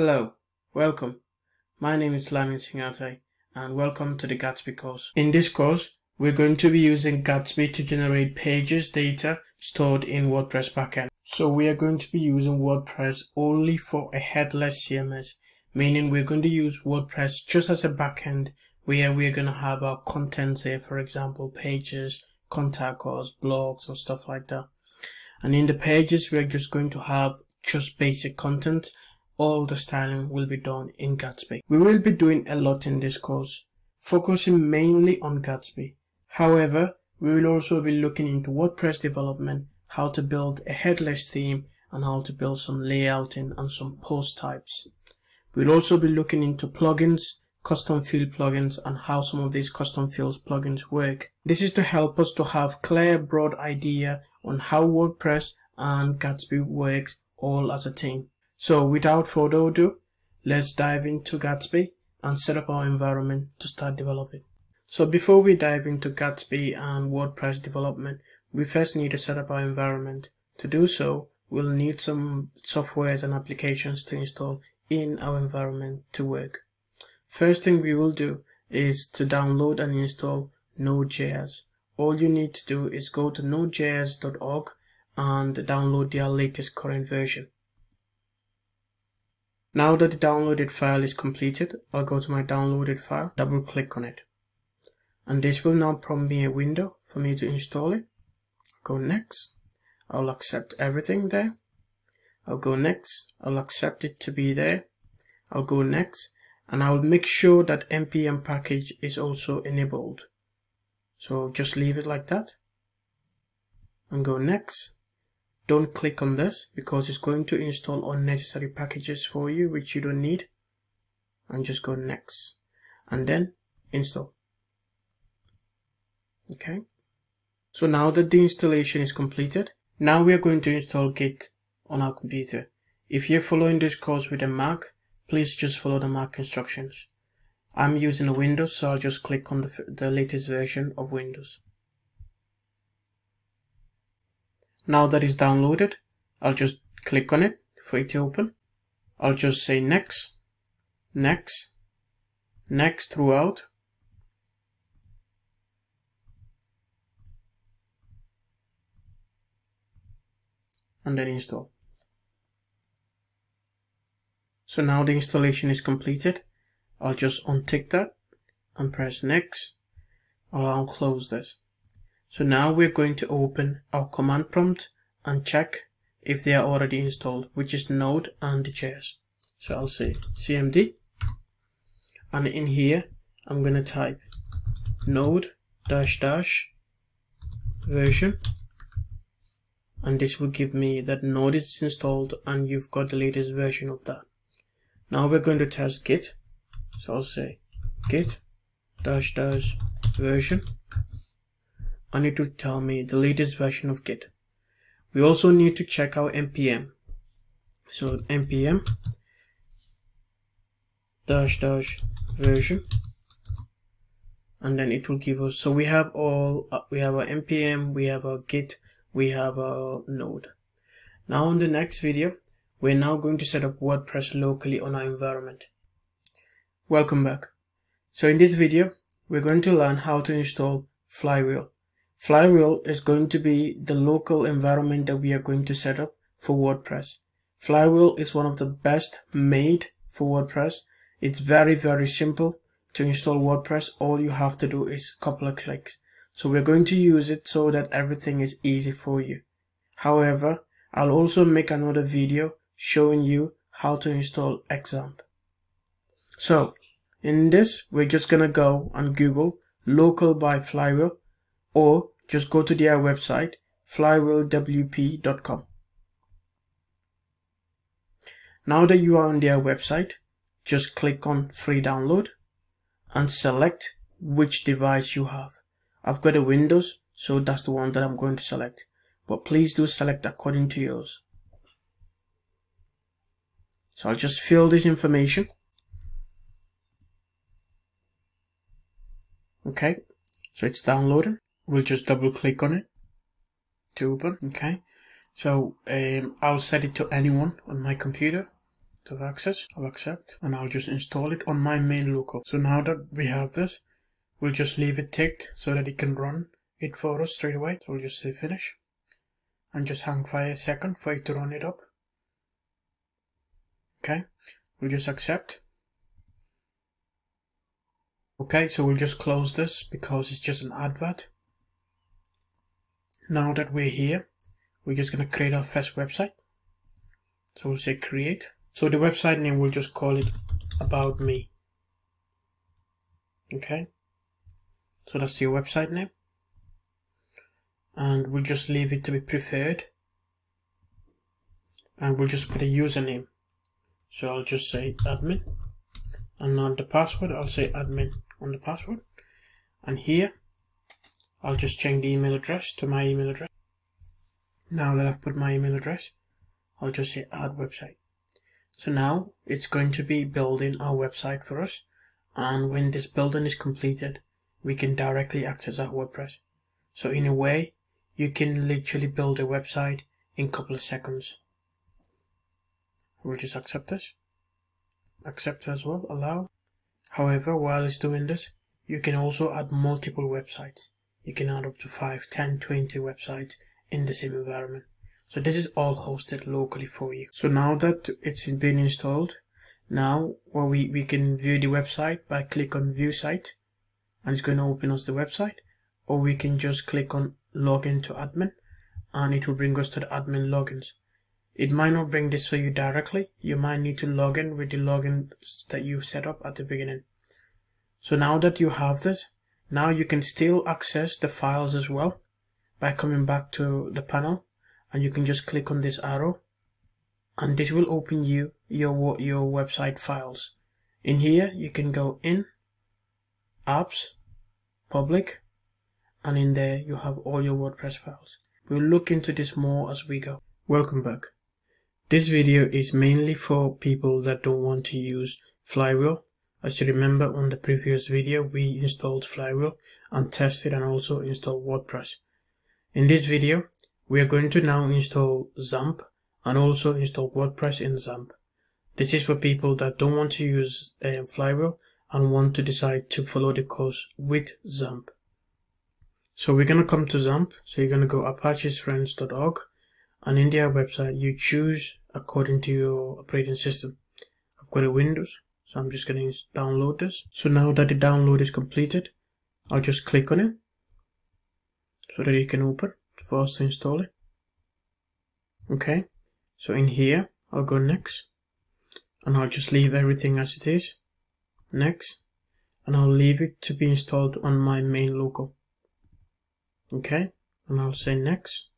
Hello, welcome. My name is Lamin Singhateh and welcome to the Gatsby course. In this course, we're going to be using Gatsby to generate pages data stored in WordPress backend. So we are going to be using WordPress only for a headless CMS, meaning we're going to use WordPress just as a backend where we're going to have our content there, for example, pages, contact us, blogs, or stuff like that. And in the pages, we're just going to have just basic content all the styling will be done in Gatsby. We will be doing a lot in this course, focusing mainly on Gatsby. However, we will also be looking into WordPress development, how to build a headless theme, and how to build some layouting and some post types. We'll also be looking into plugins, custom field plugins, and how some of these custom fields plugins work. This is to help us to have clear, broad idea on how WordPress and Gatsby works all as a team. So without further ado, let's dive into Gatsby and set up our environment to start developing. So before we dive into Gatsby and WordPress development, we first need to set up our environment. To do so, we'll need some softwares and applications to install in our environment to work. First thing we will do is to download and install Node.js. All you need to do is go to nodejs.org and download their latest current version. Now that the downloaded file is completed, I'll go to my downloaded file, double click on it. And this will now prompt me a window for me to install it. Go next. I'll accept everything there. I'll go next. I'll accept it to be there. I'll go next and I'll make sure that npm package is also enabled. So just leave it like that and go next don't click on this because it's going to install unnecessary packages for you which you don't need. And just go next. And then install. Okay. So now that the installation is completed now we are going to install git on our computer. If you're following this course with a mac please just follow the mac instructions. I'm using a windows so i'll just click on the, the latest version of windows Now that is downloaded, I'll just click on it for it to open. I'll just say next, next, next throughout. And then install. So now the installation is completed. I'll just untick that and press next. Or I'll close this. So now we're going to open our command prompt and check if they are already installed, which is Node and the JS. So I'll say cmd and in here I'm going to type node dash dash version and this will give me that node is installed and you've got the latest version of that. Now we're going to test git. So I'll say git dash dash version I need to tell me the latest version of Git. We also need to check our npm. So npm dash dash version. And then it will give us so we have all uh, we have our npm we have our git we have our node. Now in the next video we're now going to set up wordpress locally on our environment. Welcome back. So in this video we're going to learn how to install flywheel Flywheel is going to be the local environment that we are going to set up for WordPress. Flywheel is one of the best made for WordPress. It's very, very simple to install WordPress. All you have to do is a couple of clicks. So we're going to use it so that everything is easy for you. However, I'll also make another video showing you how to install XAMPP. So in this, we're just going to go on Google local by Flywheel or just go to their website flywheelwp.com. Now that you are on their website, just click on free download and select which device you have. I've got a Windows, so that's the one that I'm going to select. But please do select according to yours. So I'll just fill this information. Okay, so it's downloading we'll just double click on it to open okay so um, I'll set it to anyone on my computer active access. I'll accept and I'll just install it on my main local. So now that we have this, we'll just leave it ticked so that it can run it for us straight away. So we'll just say finish and just hang fire a second for it to run it up. Okay, we'll just accept. Okay, so we'll just close this because it's just an advert. Now that we're here, we're just going to create our first website. So we'll say create. So the website name, we'll just call it about me. Okay. So that's your website name. And we'll just leave it to be preferred. And we'll just put a username. So I'll just say admin. And on the password, I'll say admin on the password. And here, I'll just change the email address to my email address. Now that I've put my email address, I'll just say add website. So now it's going to be building our website for us. And when this building is completed, we can directly access our WordPress. So in a way, you can literally build a website in a couple of seconds. We'll just accept this. Accept as well, allow. However, while it's doing this, you can also add multiple websites. You can add up to 5, 10, 20 websites in the same environment. So this is all hosted locally for you. So now that it's been installed, now well, we, we can view the website by click on view site and it's going to open us the website or we can just click on login to admin and it will bring us to the admin logins. It might not bring this for you directly. You might need to log in with the login that you've set up at the beginning. So now that you have this, now you can still access the files as well by coming back to the panel and you can just click on this arrow and this will open you your your website files. In here you can go in apps public and in there you have all your WordPress files. We'll look into this more as we go. Welcome back. This video is mainly for people that don't want to use Flywheel as you remember on the previous video we installed Flywheel and tested and also installed WordPress in this video, we are going to now install XAMPP and also install WordPress in XAMPP. This is for people that don't want to use uh, Flywheel and want to decide to follow the course with XAMPP. So we're going to come to XAMPP. So you're going to go apachesfriends.org and in their website you choose according to your operating system. I've got a Windows, so I'm just going to download this. So now that the download is completed, I'll just click on it so that you can open for us to install it. Okay, so in here, I'll go next and I'll just leave everything as it is. Next, and I'll leave it to be installed on my main local. Okay, and I'll say next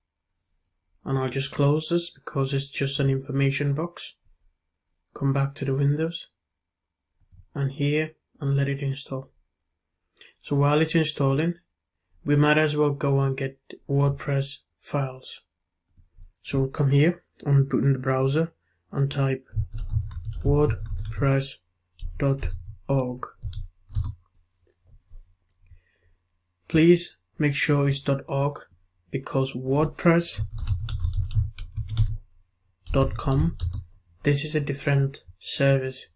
and I'll just close this because it's just an information box. Come back to the Windows and here and let it install. So while it's installing, we might as well go and get WordPress files. So we'll come here and put in the browser and type wordpress.org. Please make sure it's .org because WordPress.com this is a different service.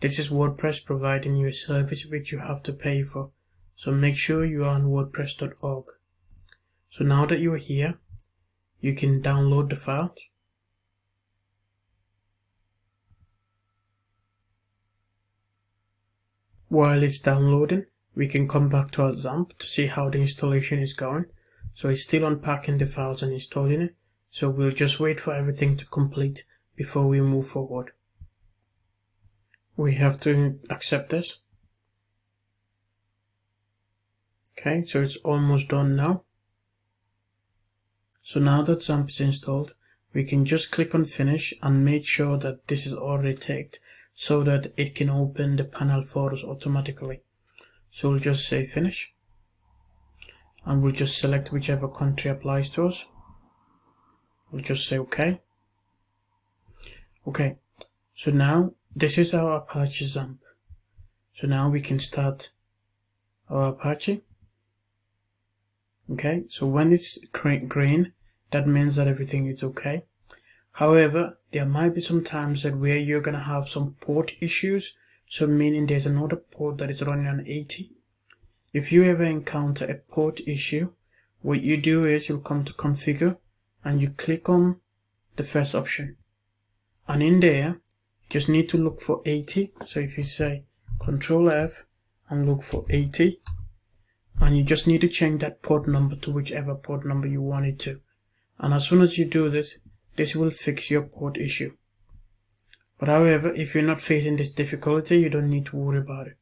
This is WordPress providing you a service which you have to pay for. So make sure you are on wordpress.org. So now that you are here, you can download the files. While it's downloading, we can come back to our XAMPP to see how the installation is going. So it's still unpacking the files and installing it. So we'll just wait for everything to complete before we move forward. We have to accept this. Okay, so it's almost done now. So now that XAMPP is installed, we can just click on finish and make sure that this is already ticked so that it can open the panel for us automatically. So we'll just say finish and we'll just select whichever country applies to us. We'll just say okay. Okay, so now this is our Apache XAMPP. So now we can start our Apache. Okay, so when it's green, that means that everything is okay. However, there might be some times that where you're going to have some port issues. So meaning there's another port that is running on 80. If you ever encounter a port issue, what you do is you come to configure and you click on the first option. And in there, just need to look for 80. So if you say control F and look for 80, and you just need to change that port number to whichever port number you want it to. And as soon as you do this, this will fix your port issue. But however, if you're not facing this difficulty, you don't need to worry about it.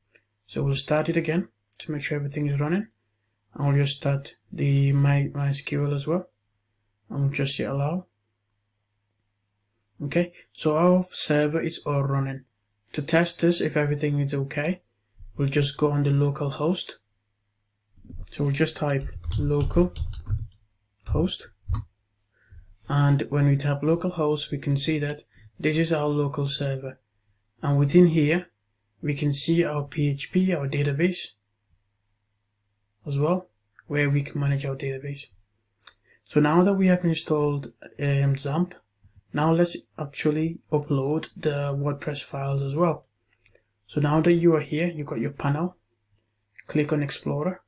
So we'll start it again to make sure everything is running. I'll just start the My, MySQL as well. I'll just say allow. Okay, so our server is all running. To test this, if everything is okay, we'll just go on the local host. So we'll just type local host. And when we tap local host, we can see that this is our local server. And within here, we can see our PHP, our database as well, where we can manage our database. So now that we have installed um, XAMPP, now let's actually upload the WordPress files as well. So now that you are here, you got your panel, click on Explorer.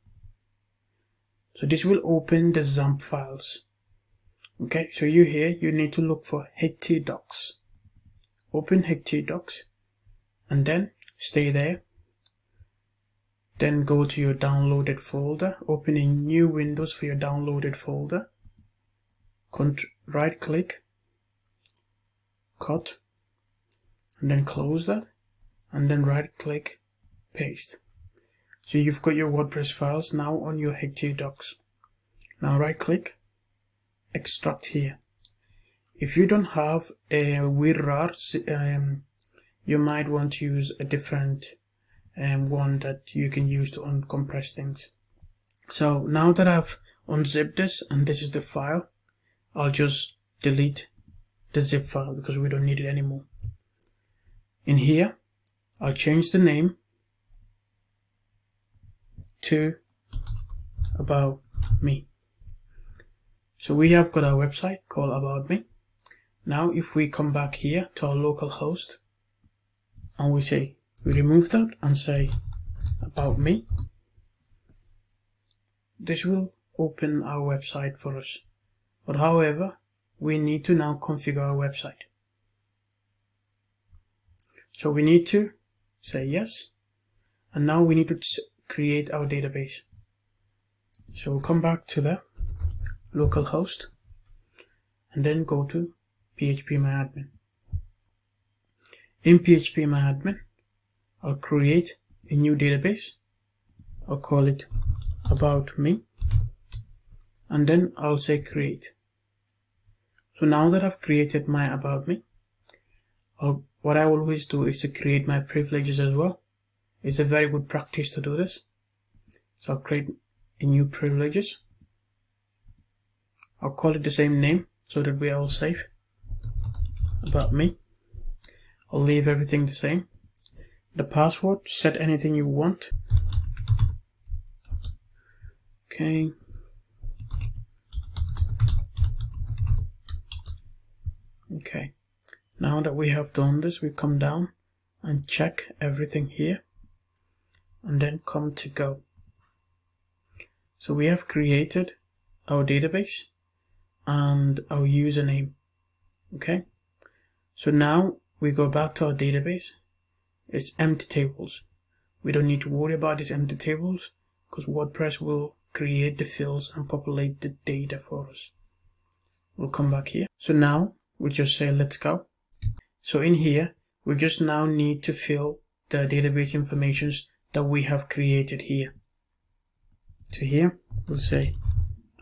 So this will open the XAMPP files. Okay, so you here, you need to look for htdocs open htdocs and then stay there then go to your downloaded folder open a new windows for your downloaded folder right click cut and then close that and then right click paste. So you've got your WordPress files now on your htdocs now right click extract here. If you don't have a WinRAR, um, you might want to use a different um, one that you can use to uncompress things. So now that I've unzipped this and this is the file, I'll just delete the zip file because we don't need it anymore. In here, I'll change the name to about me. So we have got our website called about me. Now if we come back here to our local host and we say, we remove that and say about me, this will open our website for us. But however, we need to now configure our website. So we need to say yes. And now we need to create our database. So we'll come back to the local host and then go to phpMyAdmin. In phpMyAdmin, I'll create a new database. I'll call it about me. And then I'll say create. So now that I've created my about me, I'll, what I always do is to create my privileges as well. It's a very good practice to do this. So I'll create a new privileges. I'll call it the same name so that we're all safe about me. I'll leave everything the same. The password, set anything you want. Okay. Okay. Now that we have done this, we come down and check everything here and then come to go. So we have created our database and our username. Okay. So now we go back to our database. It's empty tables. We don't need to worry about these empty tables because WordPress will create the fields and populate the data for us. We'll come back here. So now we just say, let's go. So in here, we just now need to fill the database informations that we have created here. So here, we'll say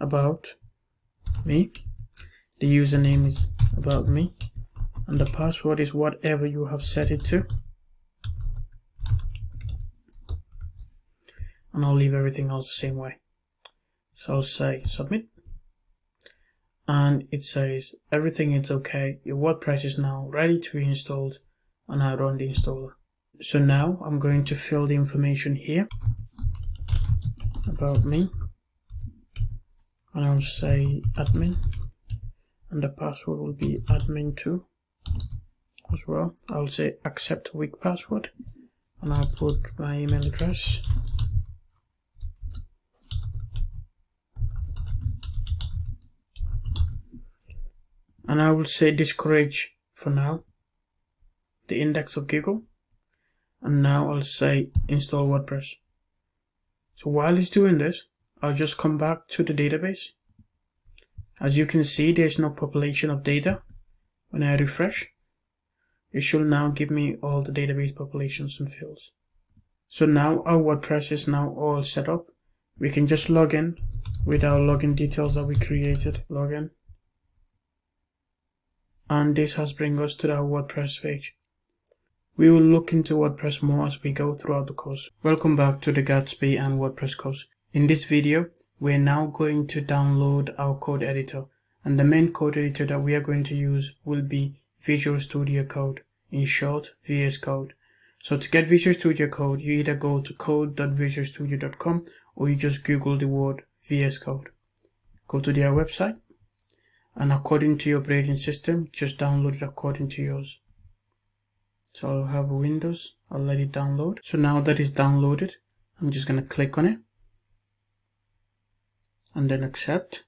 about me. The username is about me and the password is whatever you have set it to and I'll leave everything else the same way so I'll say submit and it says everything is okay your WordPress is now ready to be installed and I run the installer so now I'm going to fill the information here about me and I'll say admin and the password will be admin2 as well. I'll say accept weak password and I'll put my email address. And I will say discourage for now the index of Google and now I'll say install WordPress. So while it's doing this, I'll just come back to the database. As you can see, there's no population of data. When I refresh, it should now give me all the database populations and fields. So now our WordPress is now all set up. We can just log in with our login details that we created. Login. And this has bring us to our WordPress page. We will look into WordPress more as we go throughout the course. Welcome back to the Gatsby and WordPress course. In this video, we're now going to download our code editor and the main code editor that we are going to use will be Visual Studio Code, in short VS Code. So to get Visual Studio Code, you either go to code.visualstudio.com or you just Google the word VS Code. Go to their website and according to your operating system, just download it according to yours. So I'll have Windows, I'll let it download. So now that is downloaded, I'm just going to click on it. And then accept.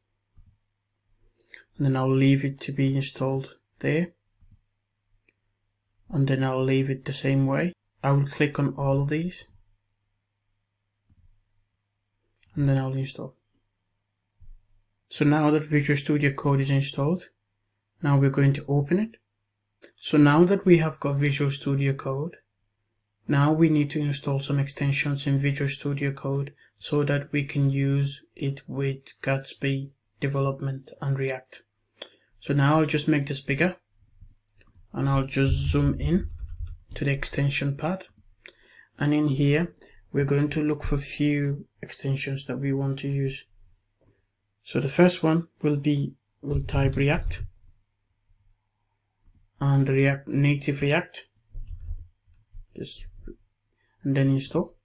And then I'll leave it to be installed there. And then I'll leave it the same way. I will click on all of these. And then I'll install so now that Visual Studio Code is installed now we're going to open it so now that we have got Visual Studio Code now we need to install some extensions in Visual Studio Code so that we can use it with Gatsby development and React. So now I'll just make this bigger and I'll just zoom in to the extension part. And in here, we're going to look for few extensions that we want to use. So the first one will be, we'll type React and React native React. Just and then install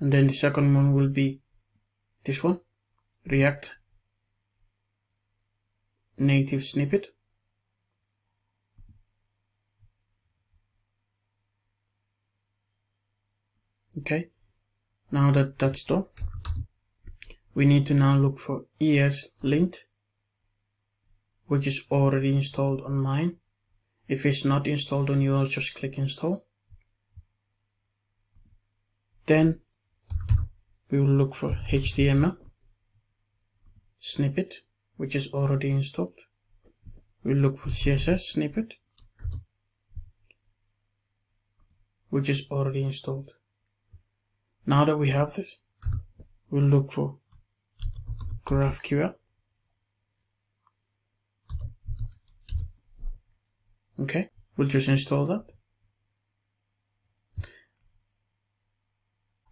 and then the second one will be this one react native snippet okay now that that's done we need to now look for ESLint which is already installed on mine. If it's not installed on yours, just click install. Then we will look for HTML snippet, which is already installed. We'll look for CSS snippet, which is already installed. Now that we have this, we'll look for GraphQL Okay, we'll just install that.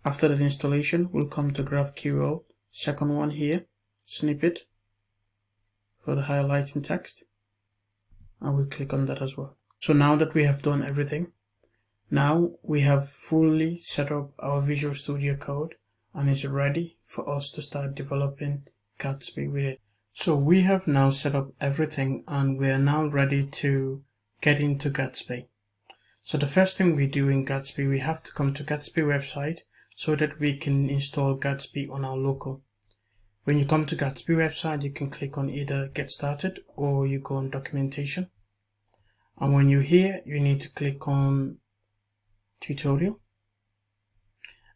After that installation, we'll come to GraphQL, second one here, snippet for the highlighting text. And we'll click on that as well. So now that we have done everything, now we have fully set up our Visual Studio Code and it's ready for us to start developing Gatsby with it. So we have now set up everything and we are now ready to get into Gatsby. So the first thing we do in Gatsby, we have to come to Gatsby website so that we can install Gatsby on our local. When you come to Gatsby website, you can click on either get started or you go on documentation. And when you're here, you need to click on tutorial.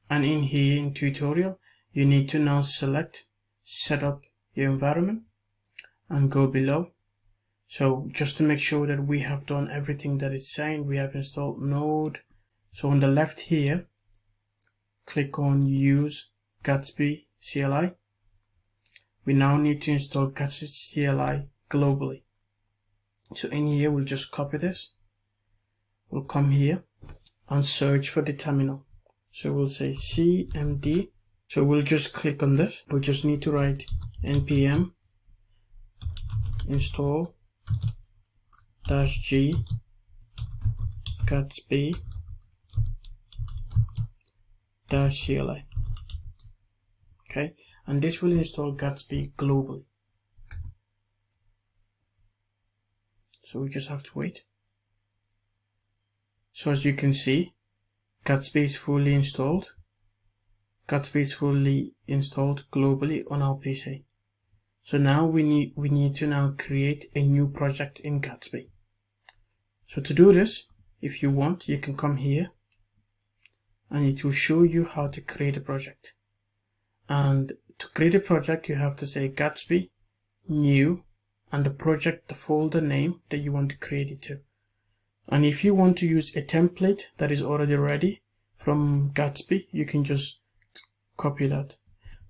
And in here in tutorial, you need to now select set up your environment and go below so just to make sure that we have done everything that it's saying, we have installed Node. So on the left here, click on Use Gatsby CLI. We now need to install Gatsby CLI globally. So in here, we'll just copy this. We'll come here and search for the terminal. So we'll say CMD. So we'll just click on this. We just need to write npm install dash G Gatsby dash CLI. Okay, and this will install Gatsby globally. So we just have to wait. So as you can see, Gatsby is fully installed. Gatsby is fully installed globally on our PC. So now we need, we need to now create a new project in Gatsby. So to do this, if you want, you can come here and it will show you how to create a project. And to create a project, you have to say Gatsby, new, and the project, the folder name that you want to create it to. And if you want to use a template that is already ready from Gatsby, you can just copy that.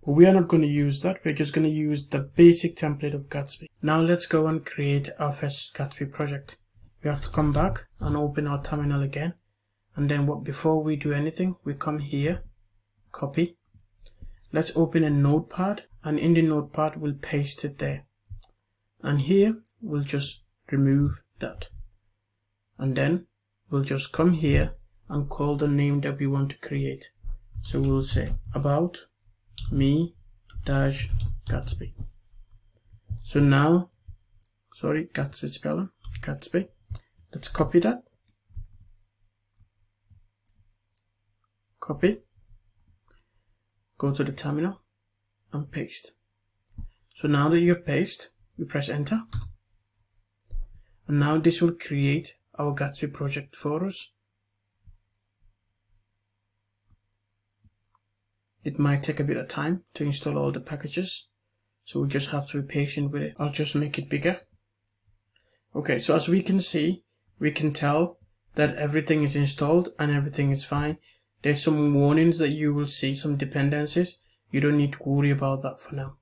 But we are not going to use that. We're just going to use the basic template of Gatsby. Now let's go and create our first Gatsby project. We have to come back and open our terminal again. And then what before we do anything, we come here, copy. Let's open a notepad and in the notepad we'll paste it there. And here we'll just remove that. And then we'll just come here and call the name that we want to create. So we'll say about me dash Gatsby. So now, sorry, Gatsby spelling, Gatsby. Let's copy that. Copy. Go to the terminal and paste. So now that you've pasted, you press enter. And now this will create our Gatsby project for us. It might take a bit of time to install all the packages. So we just have to be patient with it. I'll just make it bigger. Okay, so as we can see, we can tell that everything is installed and everything is fine. There's some warnings that you will see some dependencies. You don't need to worry about that for now.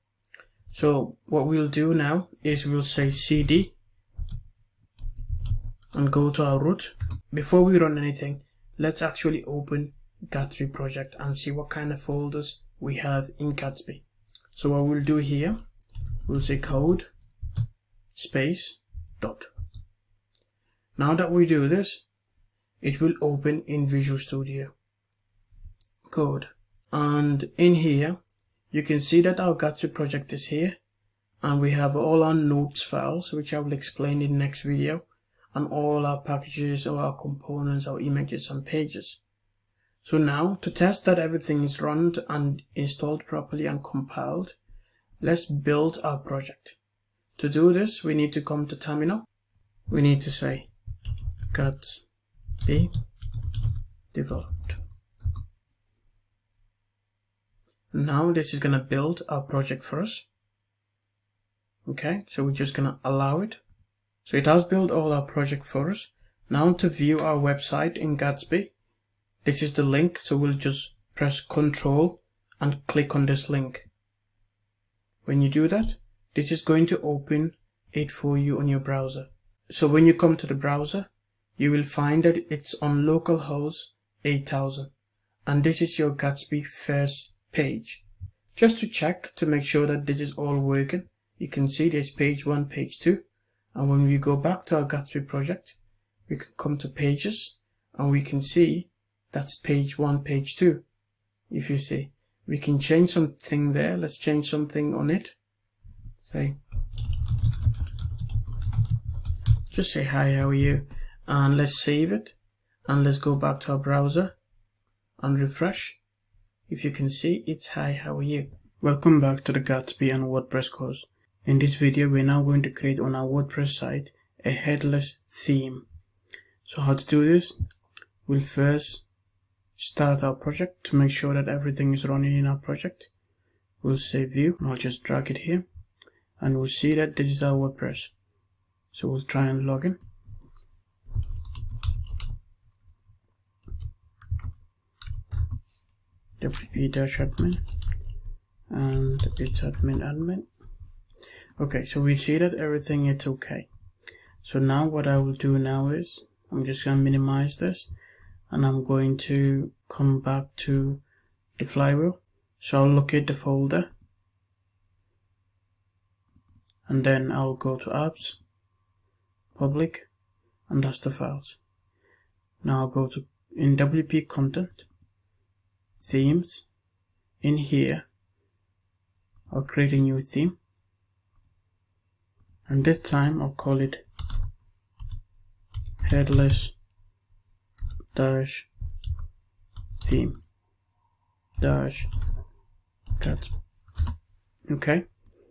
So what we'll do now is we'll say cd and go to our root. Before we run anything, let's actually open Gatsby project and see what kind of folders we have in Gatsby. So what we'll do here, we'll say code space dot. Now that we do this, it will open in Visual Studio Code. And in here, you can see that our Gatsby project is here. And we have all our notes files, which I will explain in the next video. And all our packages, all our components, our images and pages. So now to test that everything is run and installed properly and compiled, let's build our project. To do this, we need to come to terminal. We need to say Gatsby developed. Now this is gonna build our project for us. Okay, so we're just gonna allow it. So it has built all our project for us. Now to view our website in Gatsby, this is the link, so we'll just press Control and click on this link. When you do that, this is going to open it for you on your browser. So when you come to the browser, you will find that it's on localhost 8000 and this is your Gatsby first page. Just to check to make sure that this is all working, you can see there's page 1, page 2 and when we go back to our Gatsby project, we can come to pages and we can see that's page one, page two. If you see, we can change something there. Let's change something on it. Say, just say hi, how are you? And let's save it. And let's go back to our browser and refresh. If you can see, it's hi, how are you? Welcome back to the Gatsby and WordPress course. In this video, we're now going to create on our WordPress site a headless theme. So how to do this? We'll first start our project to make sure that everything is running in our project. We'll say view, and I'll just drag it here, and we'll see that this is our WordPress. So we'll try and log in. wp-admin and it's admin admin okay so we see that everything is okay. So now what I will do now is I'm just gonna minimize this and I'm going to come back to the flywheel. So I'll locate the folder and then I'll go to apps public and that's the files. Now I'll go to in WP content themes in here I'll create a new theme and this time I'll call it headless dash theme. Dash cut okay?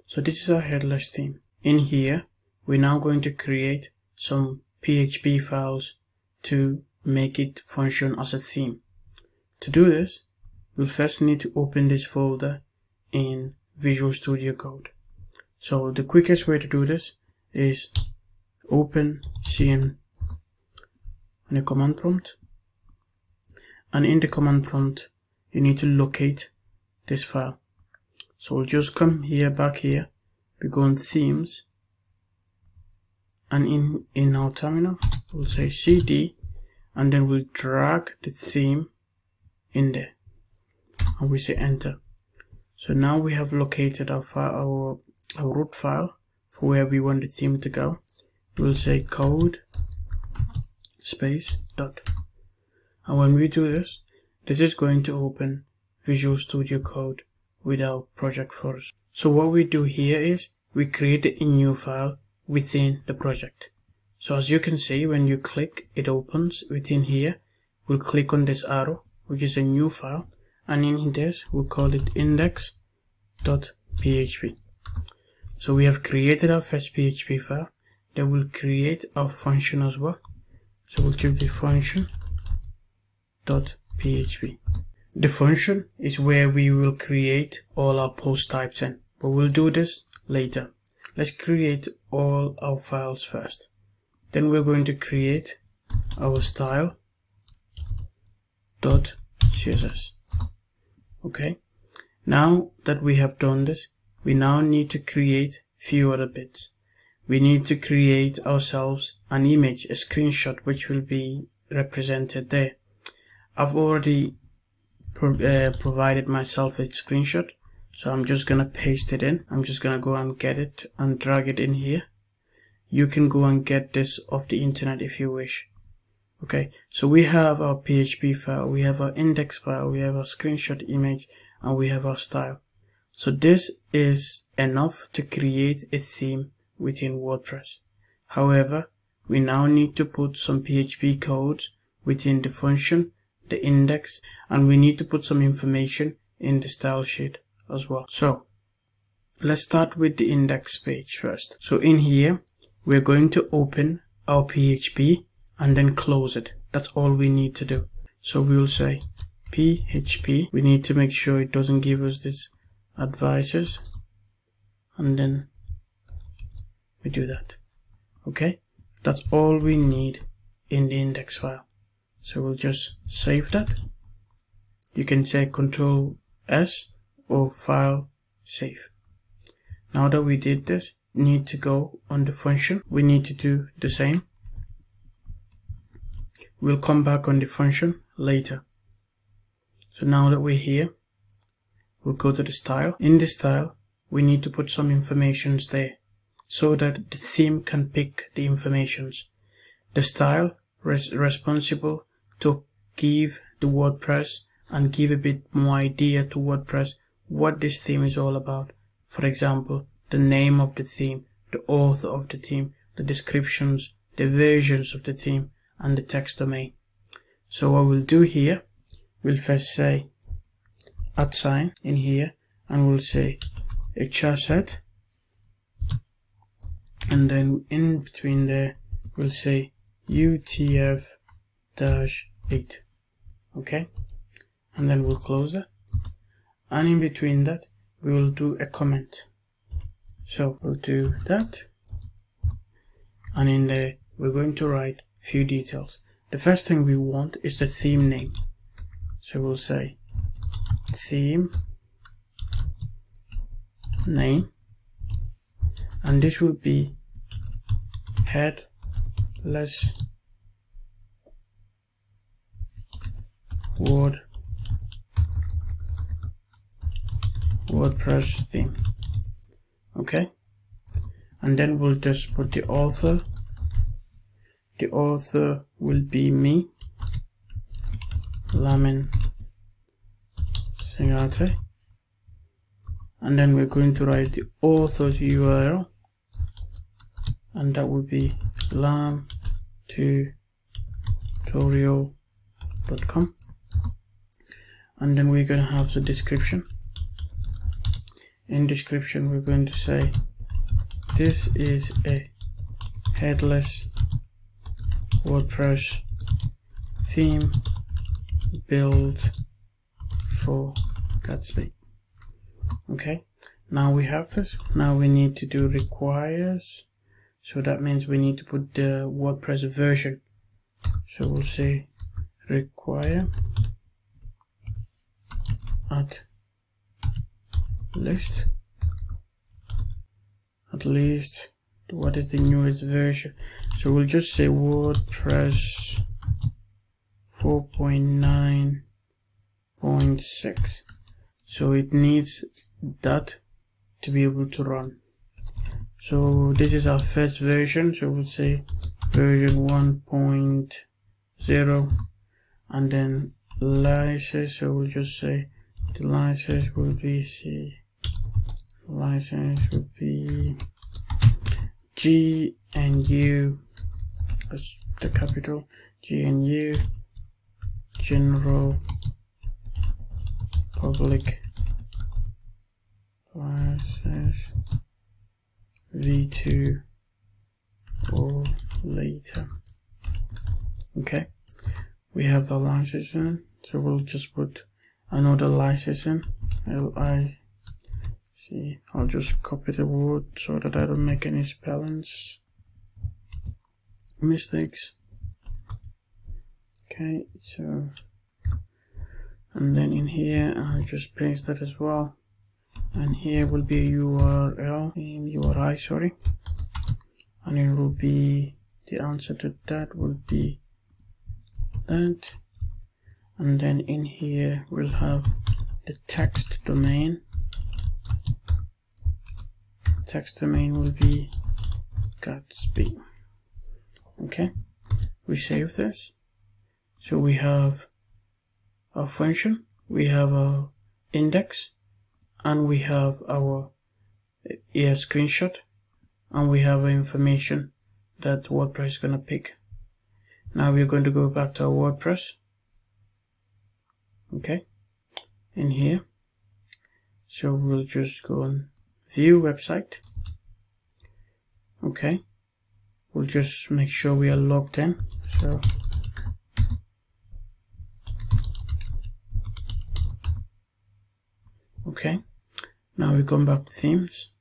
So this is our headless theme. In here we're now going to create some php files to make it function as a theme. To do this we'll first need to open this folder in Visual Studio Code so the quickest way to do this is open cm on the command prompt. And in the command prompt you need to locate this file. So we'll just come here back here. We go on themes. And in in our terminal we'll say cd and then we'll drag the theme in there. And we say enter. So now we have located our file our, our root file for where we want the theme to go. We'll say code space dot. And when we do this this is going to open Visual Studio Code with our project us so what we do here is we create a new file within the project. So as you can see when you click it opens. Within here we'll click on this arrow which is a new file. And in this we'll call it index.php so we have created our first php file then we'll create our function as well. So we'll keep the function dot php the function is where we will create all our post types in but we'll do this later. Let's create all our files first. Then we're going to create our style dot css okay. Now that we have done this we now need to create few other bits we need to create ourselves an image, a screenshot, which will be represented there. I've already pro uh, provided myself a screenshot, so I'm just gonna paste it in. I'm just gonna go and get it and drag it in here. You can go and get this off the internet if you wish. Okay, so we have our PHP file, we have our index file, we have our screenshot image, and we have our style. So this is enough to create a theme within WordPress. However, we now need to put some PHP codes within the function, the index, and we need to put some information in the style sheet as well. So let's start with the index page first. So in here, we're going to open our PHP and then close it. That's all we need to do. So we'll say PHP. We need to make sure it doesn't give us this advices and then we do that. Okay? That's all we need in the index file. So we'll just save that. You can say control s or file save. Now that we did this need to go on the function. We need to do the same. We'll come back on the function later. So now that we're here we'll go to the style in the style we need to put some informations there so that the theme can pick the informations. The style is responsible to give the WordPress and give a bit more idea to WordPress what this theme is all about. For example, the name of the theme, the author of the theme, the descriptions, the versions of the theme, and the text domain. So what we'll do here, we'll first say at sign in here, and we'll say a charset and then in between there we'll say utf dash 8 okay? And then we'll close it and in between that we will do a comment. So we'll do that. And in there we're going to write few details. The first thing we want is the theme name. So we'll say theme name. And this will be headless word WordPress theme. Okay? And then we'll just put the author. The author will be me Lamin And then we're going to write the author's URL and that will be lam tutorial.com and then we're going to have the description. In description we're going to say this is a headless WordPress theme build for Gatsby okay? Now we have this. Now we need to do requires. So that means we need to put the WordPress version. So we'll say require at list at least what is the newest version. So we'll just say WordPress 4.9.6 so it needs that to be able to run. So this is our first version. So we'll say version 1.0 and then license. So we'll just say the license will be C. License will be G and U. That's the capital. G and U. General public license. V2 or later. Okay. We have the licensing so we'll just put another licensing li see I'll just copy the word so that I don't make any spellings. Mistakes. Okay. So and then in here I'll just paste that as well. And here will be a URL in URI sorry. And it will be the answer to that will be that. And then in here we'll have the text domain. Text domain will be Gatsby. Okay we save this. So we have a function we have a index and we have our uh, ear screenshot and we have information that WordPress is going to pick. Now we're going to go back to our WordPress. Okay, in here. So we'll just go on view website. Okay, we'll just make sure we are logged in. So okay. Now we come back to themes.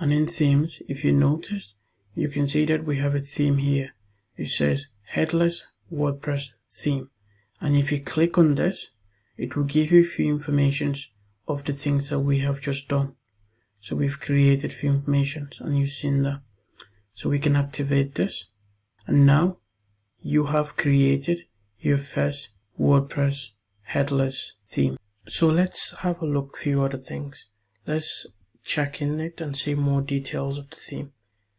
And in themes if you notice you can see that we have a theme here. It says headless WordPress theme. And if you click on this it will give you a few informations of the things that we have just done. So we've created few informations and you've seen that. So we can activate this. And now you have created your first WordPress headless theme so let's have a look few other things. Let's check in it and see more details of the theme.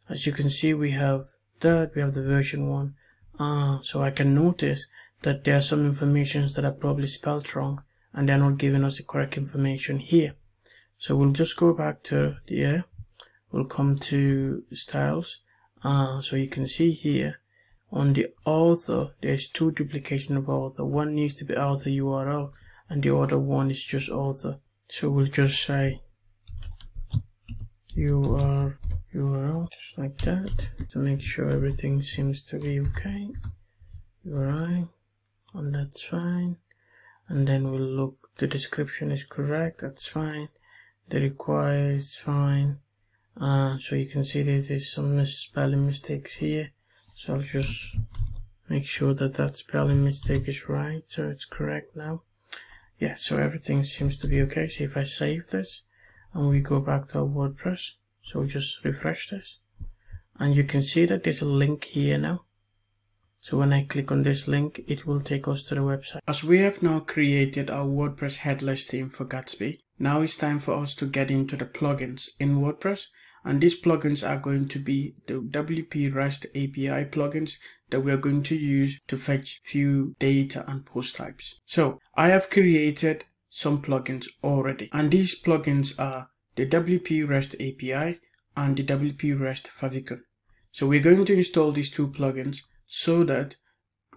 As you can see, we have that, we have the version one. Uh, so I can notice that there are some informations that are probably spelled wrong and they're not giving us the correct information here. So we'll just go back to the air. We'll come to styles. Uh, so you can see here on the author, there's two duplication of author. One needs to be author URL and the other one is just author so we'll just say URL URL just like that to make sure everything seems to be okay. URI and that's fine. And then we'll look the description is correct that's fine. The require is fine. Uh, so you can see that there's some spelling mistakes here. So I'll just make sure that that spelling mistake is right so it's correct now yeah so everything seems to be okay. So if I save this and we go back to our WordPress so we just refresh this. And you can see that there's a link here now. So when I click on this link it will take us to the website. As we have now created our WordPress headless theme for Gatsby now it's time for us to get into the plugins in WordPress. And these plugins are going to be the WP REST API plugins that we are going to use to fetch few data and post types. So I have created some plugins already. And these plugins are the WP REST API and the WP REST favicon. So we're going to install these two plugins so that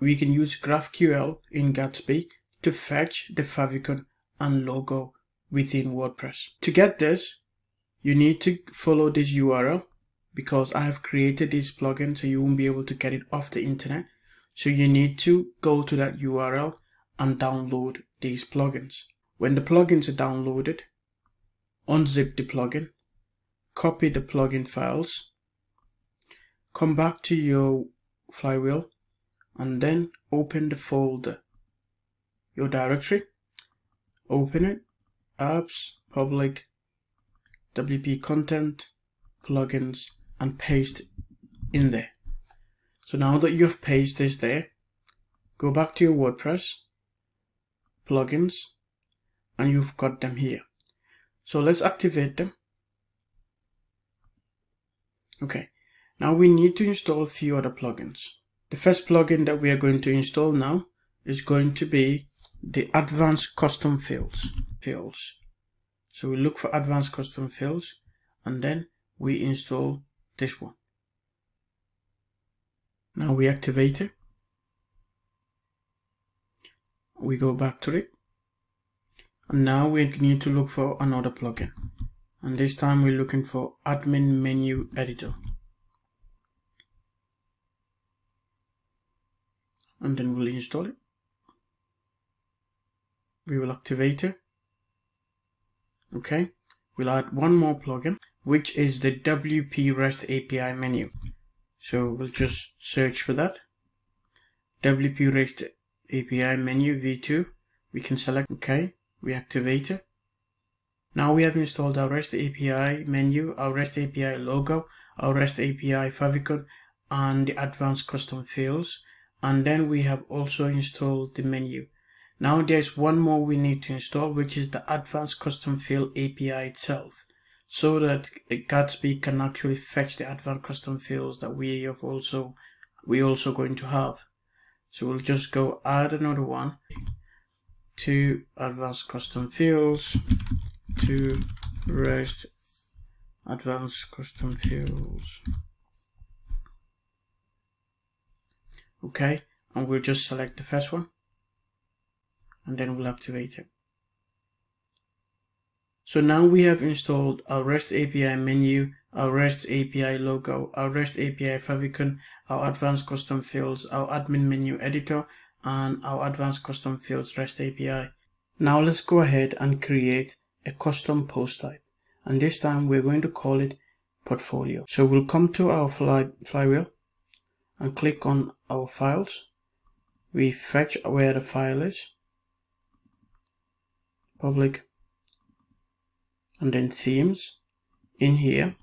we can use GraphQL in Gatsby to fetch the favicon and logo within WordPress. To get this, you need to follow this URL because I have created this plugin so you won't be able to get it off the internet. So you need to go to that URL and download these plugins. When the plugins are downloaded, unzip the plugin, copy the plugin files, come back to your flywheel and then open the folder, your directory, open it, apps, public, WP content, plugins, and paste in there. So now that you've pasted this there, go back to your WordPress, plugins, and you've got them here. So let's activate them. Okay, now we need to install a few other plugins. The first plugin that we are going to install now is going to be the advanced custom fields. fields. So we look for advanced custom fields and then we install this one. Now we activate it. We go back to it. And now we need to look for another plugin. And this time we're looking for admin menu editor. And then we'll install it. We will activate it. Okay. We'll add one more plugin, which is the WP REST API menu. So we'll just search for that. WP REST API menu v2. We can select OK. We activate it. Now we have installed our REST API menu, our REST API logo, our REST API favicon, and the advanced custom fields. And then we have also installed the menu. Now there's one more we need to install, which is the advanced custom field API itself. So that Gatsby can actually fetch the advanced custom fields that we have also, we also going to have. So we'll just go add another one to advanced custom fields to REST advanced custom fields. Okay, and we'll just select the first one and then we'll activate it. So now we have installed our REST API menu, our REST API logo, our REST API favicon, our advanced custom fields, our admin menu editor, and our advanced custom fields REST API. Now let's go ahead and create a custom post type. And this time we're going to call it portfolio. So we'll come to our fly, flywheel and click on our files. We fetch where the file is, public, and then themes. In here,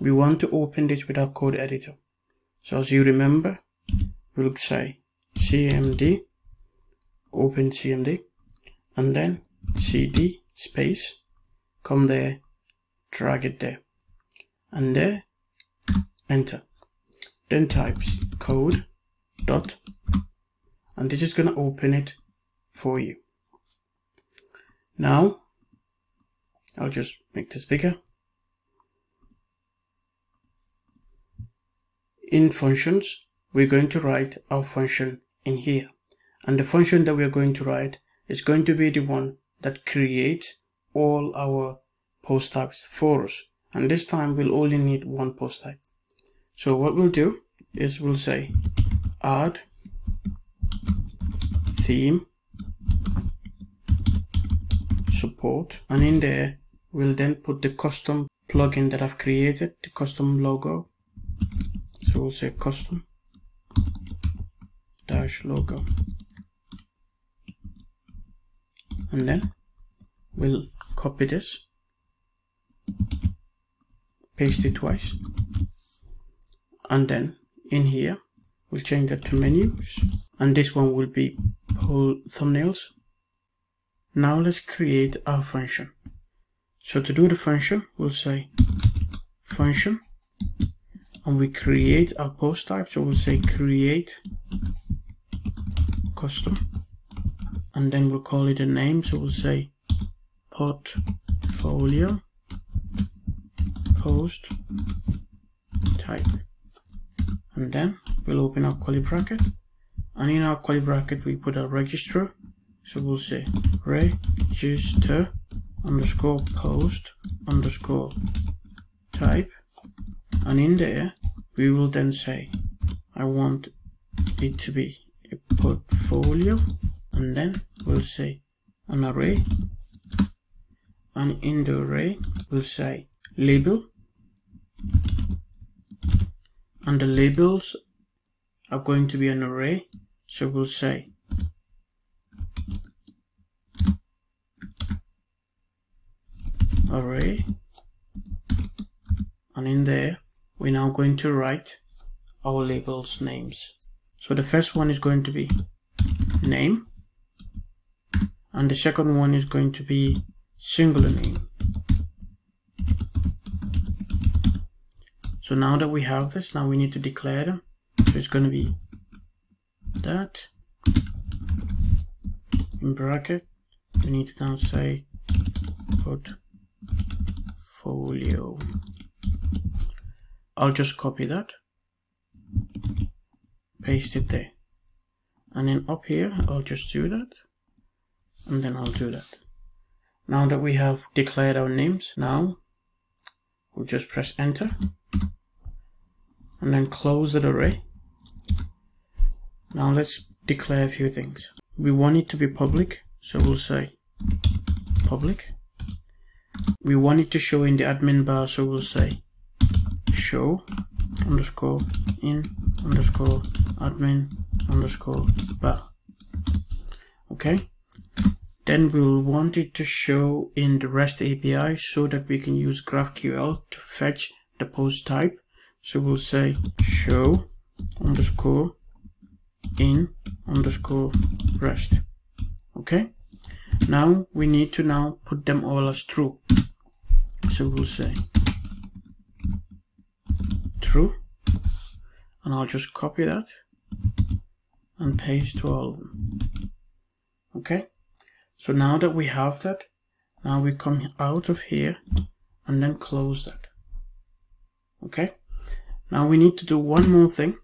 we want to open this with our code editor. So as you remember, we'll say cmd, open cmd, and then cd space, come there, drag it there, and there, enter. Then types code dot, and this is going to open it for you. Now, I'll just make this bigger. In functions, we're going to write our function in here. And the function that we're going to write is going to be the one that creates all our post types for us. And this time we'll only need one post type. So what we'll do is we'll say add theme support and in there we'll then put the custom plugin that I've created, the custom logo. So we'll say custom dash logo. And then we'll copy this paste it twice and then in here we'll change that to menus. And this one will be pull thumbnails. Now let's create our function so to do the function we'll say function and we create our post type. So we'll say create custom and then we'll call it a name. So we'll say portfolio post type. And then we'll open our curly bracket. And in our curly bracket we put a register. So we'll say register underscore post underscore type. And in there we will then say I want it to be a portfolio. And then we'll say an array. And in the array we'll say label. And the labels are going to be an array. So we'll say array and in there we're now going to write our labels names. So the first one is going to be name and the second one is going to be singular name. So now that we have this now we need to declare them. So it's going to be that in bracket we need to now say portfolio. I'll just copy that paste it there. And then up here I'll just do that and then I'll do that. Now that we have declared our names now we'll just press enter and then close the array. Now let's declare a few things. We want it to be public so we'll say public we want it to show in the admin bar so we'll say show underscore in underscore admin underscore bar okay then we'll want it to show in the REST API so that we can use GraphQL to fetch the post type. So we'll say show underscore in underscore REST. Okay. Now we need to now put them all as true. So we'll say true and I'll just copy that and paste to all of them. Okay. So now that we have that, now we come out of here and then close that. Okay. Now we need to do one more thing.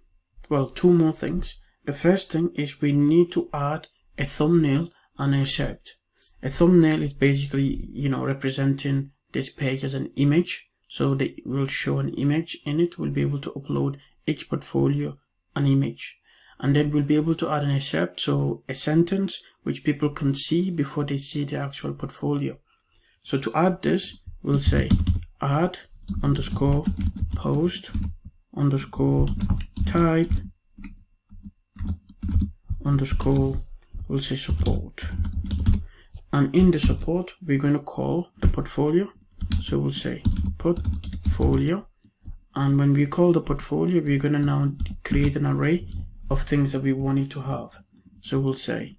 Well, two more things. The first thing is we need to add a thumbnail and a shirt. A thumbnail is basically, you know, representing this page as an image. So they will show an image in it. We'll be able to upload each portfolio an image and then we'll be able to add an excerpt, so a sentence which people can see before they see the actual portfolio. So to add this, we'll say add underscore post underscore type underscore we'll say support and in the support we're going to call the portfolio. So we'll say portfolio. And when we call the portfolio we're going to now create an array of things that we wanted to have. So we'll say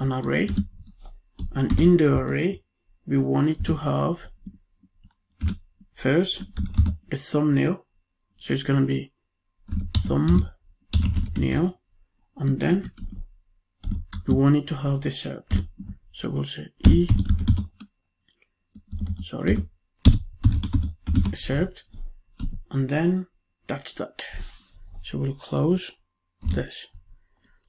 an array. And in the array we wanted to have first the thumbnail. So it's gonna be thumbnail and then we wanted to have the sept so we'll say e. Sorry. Sept and then that's that. So we'll close this.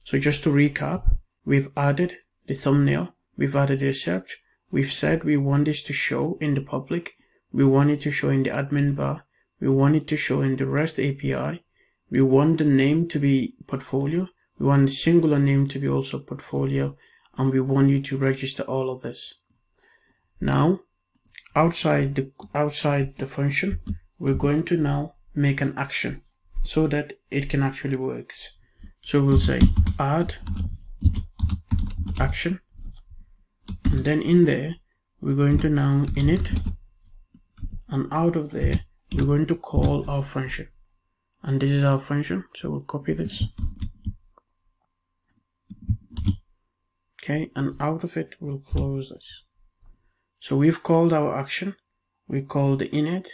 So just to recap, we've added the thumbnail, we've added the search, we've said we want this to show in the public, we want it to show in the admin bar, we want it to show in the REST API, we want the name to be portfolio, we want the singular name to be also portfolio, and we want you to register all of this. Now, outside the, outside the function, we're going to now make an action so that it can actually work. So we'll say add action and then in there we're going to now init and out of there we're going to call our function and this is our function so we'll copy this okay and out of it we'll close this so we've called our action we called the init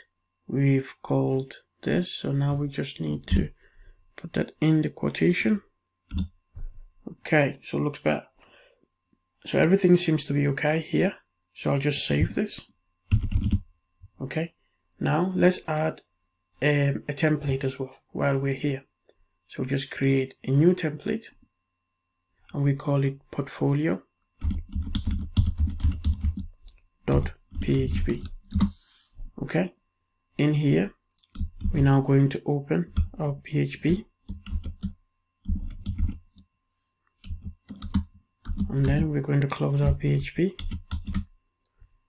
we've called this so now we just need to put that in the quotation okay so it looks better So everything seems to be okay here. So I'll just save this. Okay. Now let's add um, a template as well while we're here. So just create a new template and we call it portfolio dot php. Okay. In here, we're now going to open our PHP and then we're going to close our PHP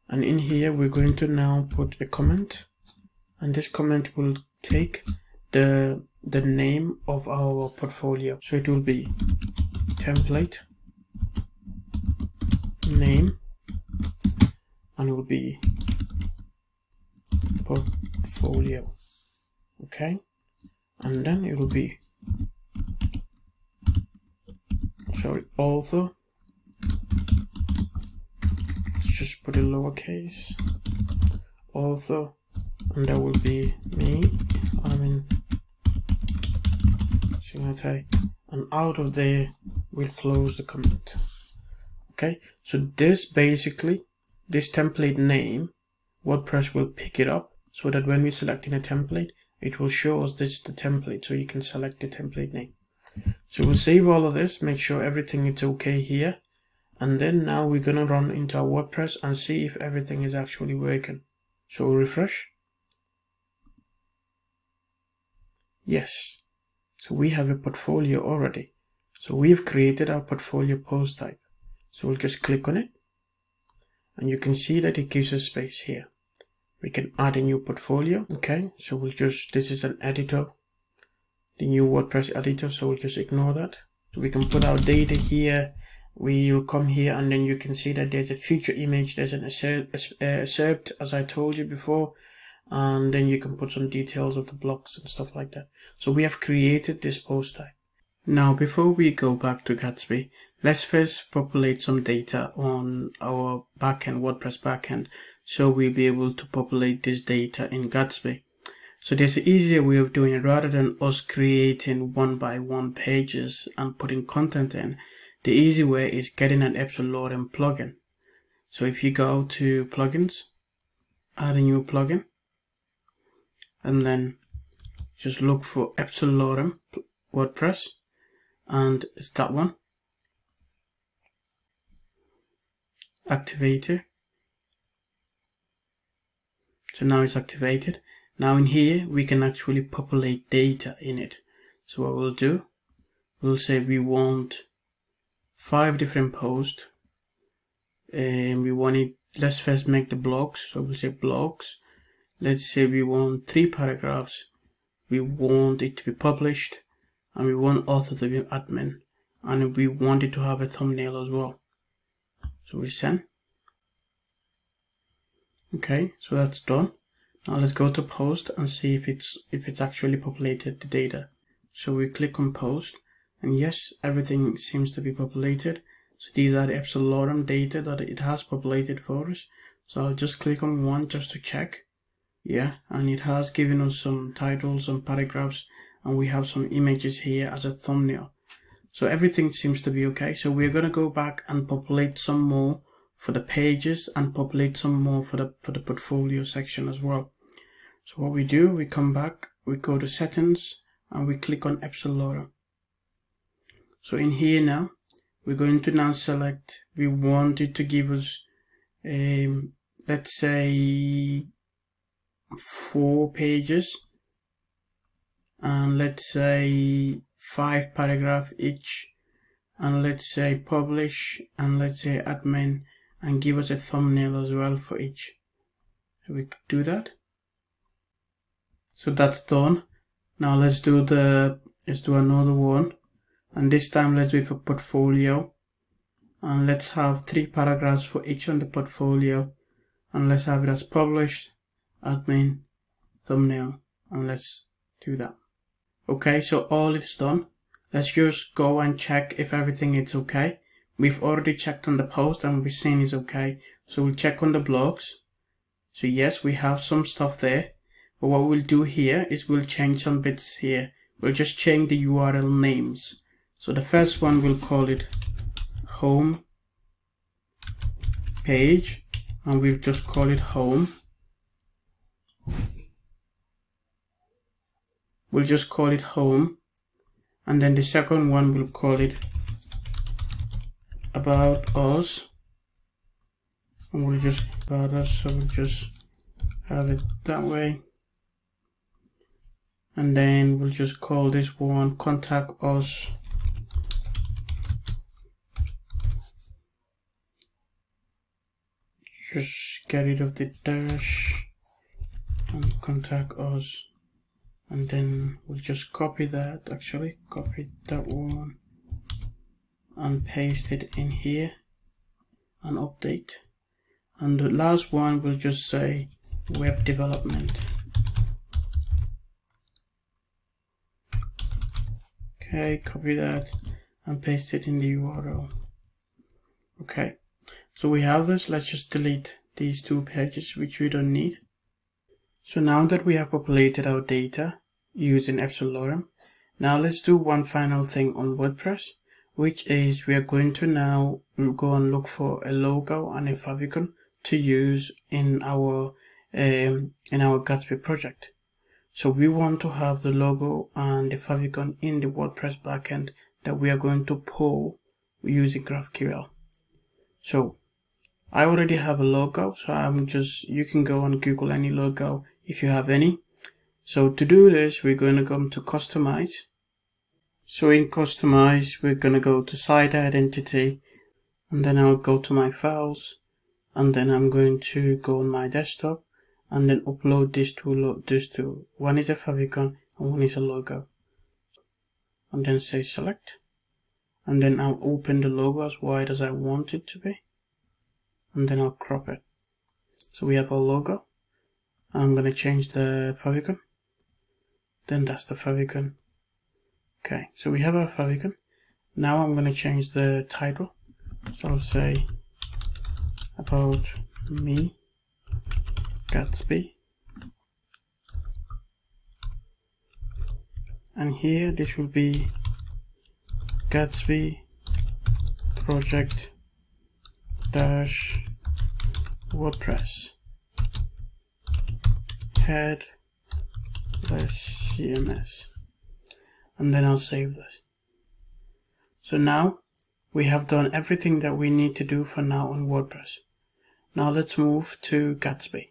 and in here we're going to now put a comment and this comment will take the the name of our portfolio so it will be template name and it will be portfolio okay? And then it will be sorry author. Let's just put a lowercase. Author and that will be me. I mean signature and out of there we'll close the comment okay? So this basically this template name WordPress will pick it up so that when we select in a template it will show us this is the template. So you can select the template name. So we'll save all of this make sure everything is okay here. And then now we're gonna run into our WordPress and see if everything is actually working. So we'll refresh. Yes. So we have a portfolio already so we've created our portfolio post type. So we'll just click on it. And you can see that it gives us space here. We can add a new portfolio okay? So we'll just this is an editor the new WordPress editor so we'll just ignore that. So we can put our data here. We will come here and then you can see that there's a feature image there's an excerpt uh, as i told you before. And then you can put some details of the blocks and stuff like that. So we have created this post type now before we go back to gatsby let's first populate some data on our backend wordpress backend so we'll be able to populate this data in gatsby. So there's an easier way of doing it. Rather than us creating one by one pages and putting content in the easy way is getting an Epsilon plugin. So if you go to plugins, add a new plugin, and then just look for Epsilon WordPress, and it's that one. Activator. So now it's activated. Now in here, we can actually populate data in it. So what we'll do, we'll say we want five different posts and we want it let's first make the blocks so we'll say blocks let's say we want three paragraphs we want it to be published and we want author to be admin. And we want it to have a thumbnail as well. So we send. Okay so that's done. Now let's go to post and see if it's if it's actually populated the data. So we click on post and yes everything seems to be populated. So these are the Epsilon data that it has populated for us. So I'll just click on one just to check. Yeah and it has given us some titles and paragraphs and we have some images here as a thumbnail. So everything seems to be okay. So we're going to go back and populate some more for the pages and populate some more for the for the portfolio section as well. So what we do we come back we go to settings and we click on Epsilon Lorem so in here now we're going to now select we want it to give us um, let's say four pages and let's say five paragraph each. And let's say publish. And let's say admin. And give us a thumbnail as well for each. We could do that. So that's done. Now let's do the let's do another one. And this time let's do for portfolio. And let's have three paragraphs for each on the portfolio. And let's have it as published admin thumbnail. And let's do that okay so all is done. Let's just go and check if everything is okay. We've already checked on the post and we've seen it's okay. So we'll check on the blogs. So yes we have some stuff there. But what we'll do here is we'll change some bits here. We'll just change the url names. So the first one we'll call it home page. And we'll just call it home we'll just call it home and then the second one we'll call it about us. And we'll just about us so we'll just have it that way. And then we'll just call this one contact us. Just get rid of the dash and contact us and then we'll just copy that actually. Copy that one. And paste it in here. And update. And the last one will just say web development. Okay copy that and paste it in the URL okay so we have this. Let's just delete these two pages which we don't need. So now that we have populated our data using Epsilon Lorem now let's do one final thing on WordPress which is we are going to now go and look for a logo and a favicon to use in our um, in our Gatsby project. So we want to have the logo and the favicon in the WordPress backend that we are going to pull using GraphQL. So I already have a logo, so I'm just, you can go and Google any logo if you have any. So to do this, we're going to come to customize. So in customize, we're going to go to site identity and then I'll go to my files and then I'm going to go on my desktop and then upload these two these two one is a favicon and one is a logo. And then say select and then I'll open the logo as wide as I want it to be and then I'll crop it. So we have our logo. I'm gonna change the favicon then that's the favicon. Okay so we have our favicon. Now I'm gonna change the title. So I'll say about me Gatsby. And here this will be Gatsby project dash WordPress. Head CMS and then I'll save this. So now we have done everything that we need to do for now on WordPress. Now let's move to Gatsby.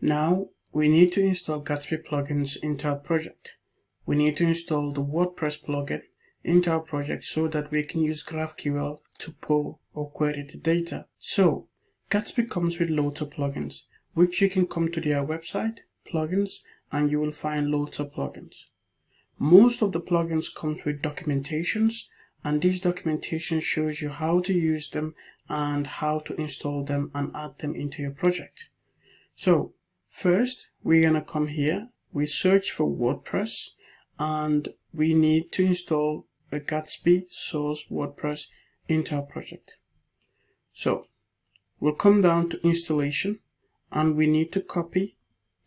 Now we need to install Gatsby plugins into our project. We need to install the WordPress plugin into our project so that we can use GraphQL to pull or query the data. So Gatsby comes with loads of plugins, which you can come to their website, plugins, and you will find loads of plugins. Most of the plugins comes with documentations and this documentation shows you how to use them and how to install them and add them into your project. So First, we're going to come here, we search for WordPress, and we need to install a Gatsby source WordPress into our project. So, we'll come down to installation, and we need to copy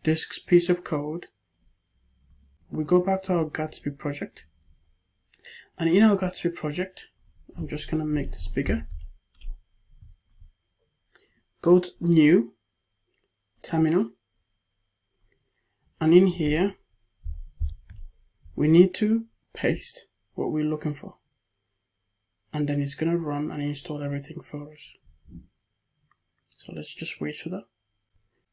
this piece of code. We go back to our Gatsby project, and in our Gatsby project, I'm just going to make this bigger. Go to New, Terminal, and in here we need to paste what we're looking for. And then it's going to run and install everything for us. So let's just wait for that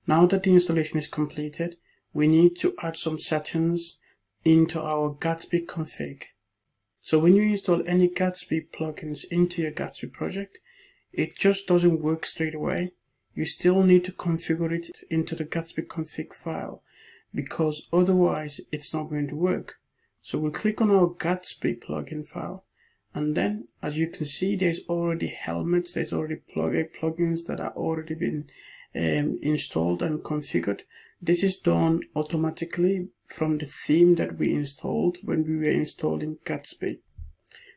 now that the installation is completed we need to add some settings into our Gatsby config so when you install any Gatsby plugins into your Gatsby project it just doesn't work straight away you still need to configure it into the Gatsby config file because otherwise it's not going to work. So we'll click on our Gatsby plugin file and then as you can see there's already helmets, there's already plug plugins that are already been um, installed and configured. This is done automatically from the theme that we installed when we were installing Gatsby.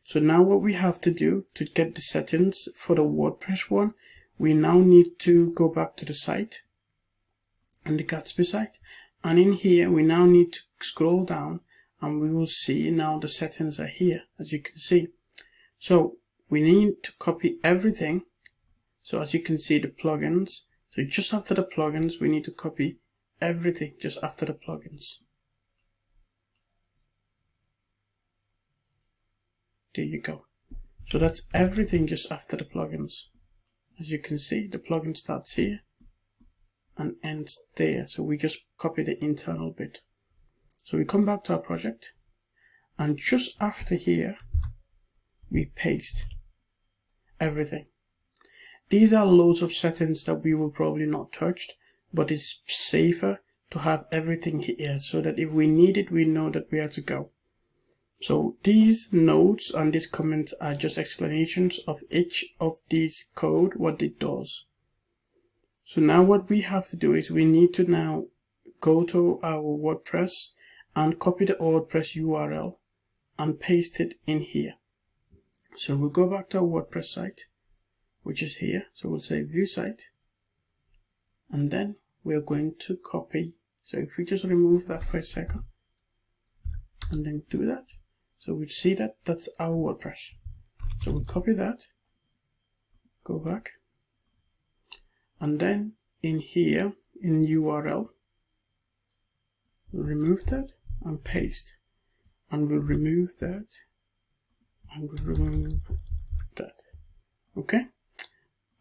So now what we have to do to get the settings for the WordPress one, we now need to go back to the site and the Gatsby site and in here we now need to scroll down and we will see now the settings are here as you can see so we need to copy everything So as you can see the plugins, so just after the plugins, we need to copy everything just after the plugins. There you go. So that's everything just after the plugins. As you can see, the plugin starts here and ends there. So we just copy the internal bit. So we come back to our project and just after here, we paste everything. These are loads of settings that we will probably not touch, but it's safer to have everything here so that if we need it, we know that we have to go. So these notes and these comments are just explanations of each of these code, what it does. So now what we have to do is we need to now go to our WordPress and copy the WordPress URL and paste it in here. So we'll go back to our WordPress site, which is here. So we'll say view site and then we're going to copy. So if we just remove that for a second and then do that, so we see that that's our WordPress. So we'll copy that, go back, and then in here, in URL, remove that and paste. And we'll remove that and we'll remove that. Okay?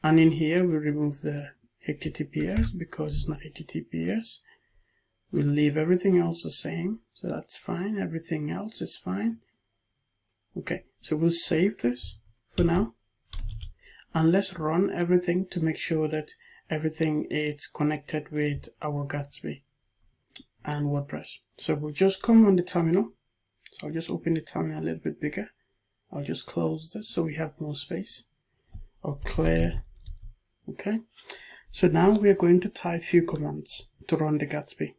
And in here, we'll remove the HTTPS because it's not HTTPS. We'll leave everything else the same. So that's fine. Everything else is fine. Okay, so we'll save this for now. And let's run everything to make sure that everything is connected with our Gatsby and WordPress. So we'll just come on the terminal. So I'll just open the terminal a little bit bigger. I'll just close this so we have more space. I'll clear. Okay. So now we are going to type few commands to run the Gatsby.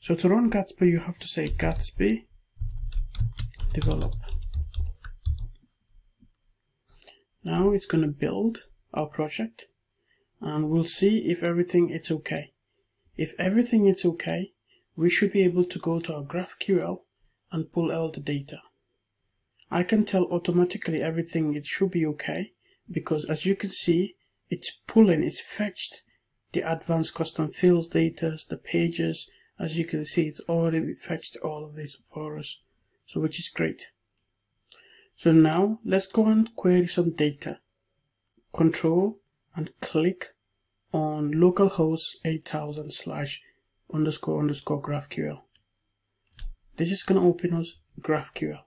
So to run Gatsby, you have to say Gatsby develop. Now it's going to build our project and we'll see if everything is okay. If everything is okay, we should be able to go to our GraphQL and pull out the data. I can tell automatically everything it should be okay because as you can see, it's pulling, it's fetched the advanced custom fields data, the pages, as you can see, it's already fetched all of this for us, so which is great. So now let's go and query some data. Control and click on localhost 8000 slash underscore underscore GraphQL. This is going to open us GraphQL.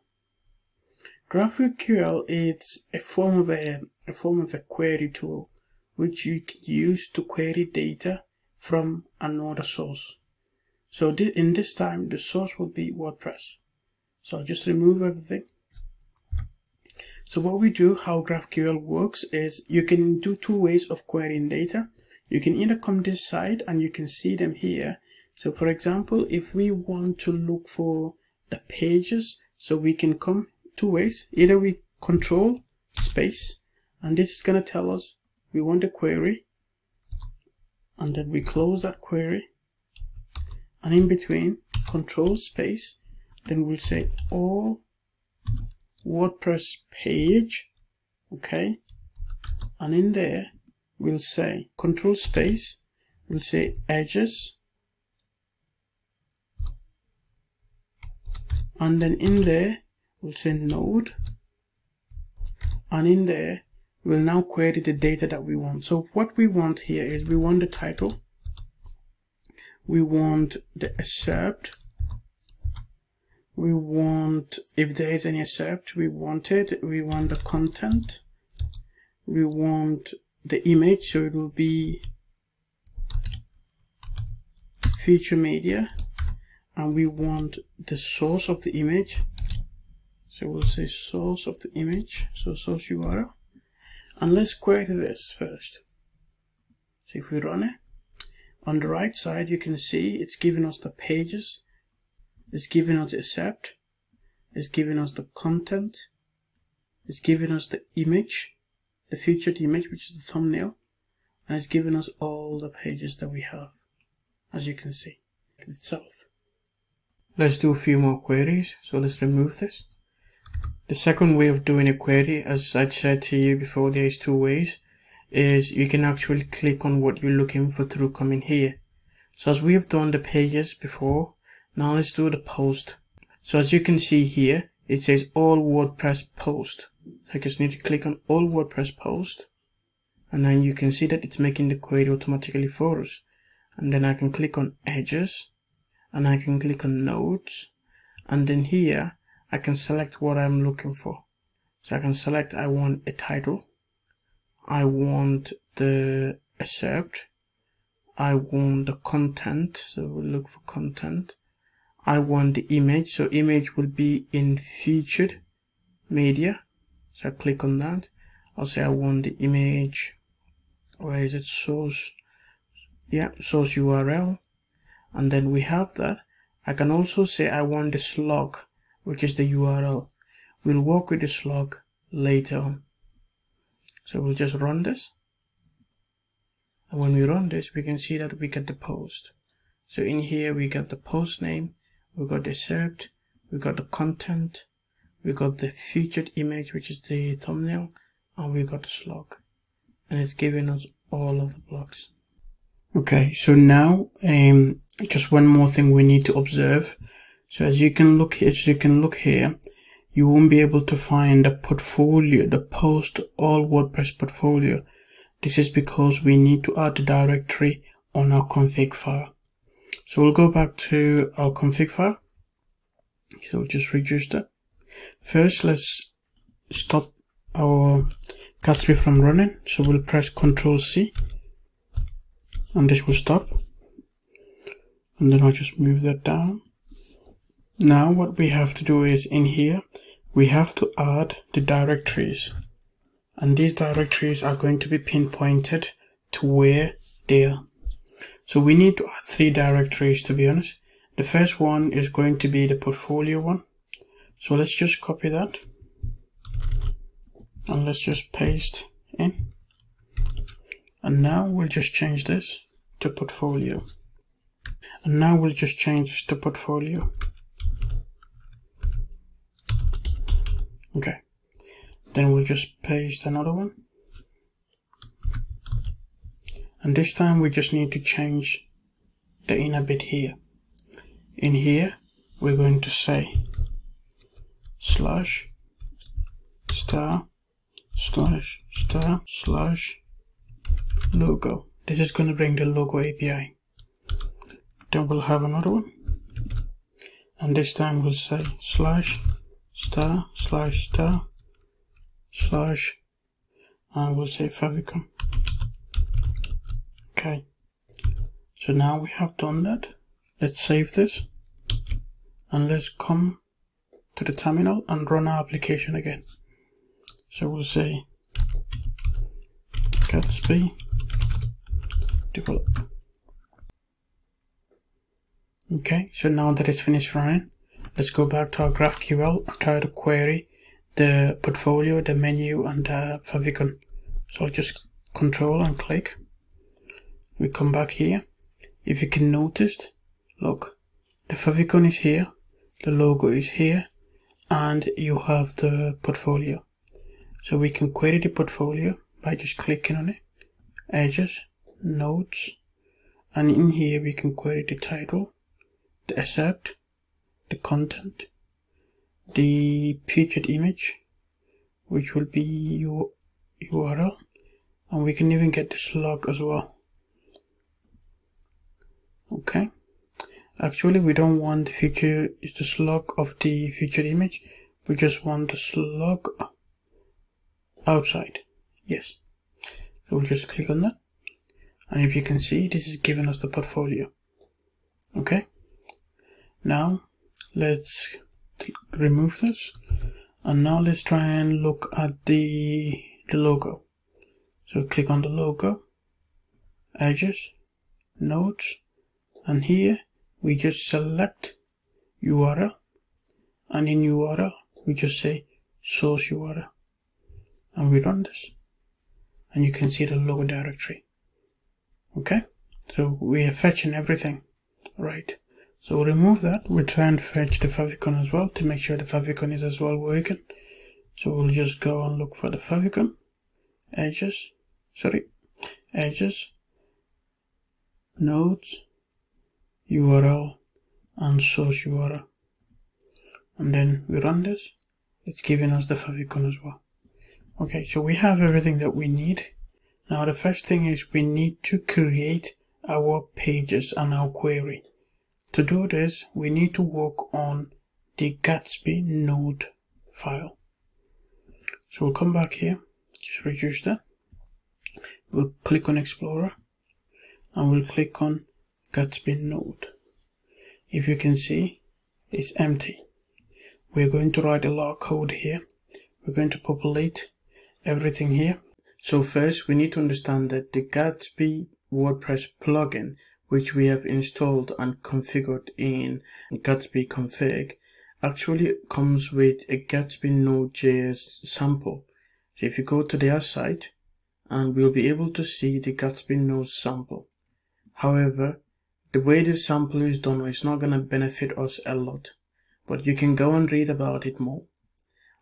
GraphQL is a form of a, a form of a query tool which you can use to query data from another source. So in this time the source will be WordPress. So I'll just remove everything so what we do, how GraphQL works is you can do two ways of querying data. You can either come this side and you can see them here. So for example, if we want to look for the pages, so we can come two ways. Either we control space, and this is going to tell us we want a query, and then we close that query. And in between, control space, then we'll say all WordPress page, okay? And in there, we'll say control space, we'll say edges, and then in there, we'll say node, and in there, we'll now query the data that we want. So what we want here is we want the title, we want the excerpt, we want if there is any excerpt we want it. We want the content. We want the image so it will be feature media. And we want the source of the image. So we'll say source of the image so source URL and let's query this first so if we run it on the right side you can see it's giving us the pages it's giving us the excerpt, it's giving us the content, it's giving us the image, the featured image, which is the thumbnail, and it's giving us all the pages that we have, as you can see itself. Let's do a few more queries. So let's remove this. The second way of doing a query, as I said to you before, there is two ways. is you can actually click on what you're looking for through coming here. So as we have done the pages before, now let's do the post. So as you can see here, it says all WordPress post. So I just need to click on all WordPress post. And then you can see that it's making the query automatically for us. And then I can click on edges and I can click on nodes. And then here I can select what I'm looking for. So I can select I want a title. I want the excerpt. I want the content. So we'll look for content. I want the image. So image will be in featured media. So I click on that. I'll say I want the image. Where is it? Source. Yeah, source URL. And then we have that. I can also say I want the slug, which is the URL. We'll work with the slug later on. So we'll just run this. And when we run this, we can see that we get the post. So in here, we got the post name, we got the excerpt, we got the content, we got the featured image, which is the thumbnail, and we got the slug. And it's giving us all of the blocks. Okay, so now, um, just one more thing we need to observe. So as you can look, as you can look here, you won't be able to find the portfolio, the post all WordPress portfolio. This is because we need to add the directory on our config file. So we'll go back to our config file. So we'll just reduce that. First, let's stop our Gatsby from running. So we'll press Ctrl C and this will stop. And then I'll just move that down. Now what we have to do is in here, we have to add the directories and these directories are going to be pinpointed to where they are. So we need to add three directories to be honest. The first one is going to be the portfolio one. So let's just copy that and let's just paste in. And now we'll just change this to portfolio. And now we'll just change this to portfolio. Okay. Then we'll just paste another one. And this time we just need to change the inner bit here. In here, we're going to say slash star slash star slash logo. This is going to bring the logo API. Then we'll have another one. And this time we'll say slash star slash star slash and we'll say favicon. Okay. So now we have done that. Let's save this and let's come to the terminal and run our application again. So we'll say Gatsby develop. Okay, so now that it's finished running, let's go back to our GraphQL and try to query the portfolio, the menu, and the favicon. So I'll just control and click. We come back here. If you can notice, look, the favicon is here, the logo is here, and you have the portfolio. So we can query the portfolio by just clicking on it, edges, nodes, and in here we can query the title, the excerpt, the content, the featured image, which will be your URL, and we can even get the slug as well. Okay. Actually, we don't want the feature is the slug of the featured image. We just want the slug outside. Yes. So we'll just click on that. And if you can see, this is giving us the portfolio. Okay. Now, let's remove this. And now let's try and look at the, the logo. So click on the logo, edges, nodes, and here we just select URL. And in URL, we just say source URL. And we run this. And you can see the logo directory. Okay? So we are fetching everything, right? So we'll remove that. We'll try and fetch the favicon as well to make sure the favicon is as well working. So we'll just go and look for the favicon, edges, sorry, edges, nodes, URL, and source URL. And then we run this. It's giving us the favicon as well. Okay, so we have everything that we need. Now the first thing is we need to create our pages and our query. To do this, we need to work on the Gatsby node file. So we'll come back here, just reduce that. We'll click on Explorer and we'll click on Gatsby node. If you can see, it's empty. We're going to write a lot of code here. We're going to populate everything here. So first we need to understand that the Gatsby WordPress plugin, which we have installed and configured in Gatsby config, actually comes with a Gatsby Node.js sample. So if you go to their site, and we'll be able to see the Gatsby Node sample. However, the way this sample is done is not going to benefit us a lot, but you can go and read about it more.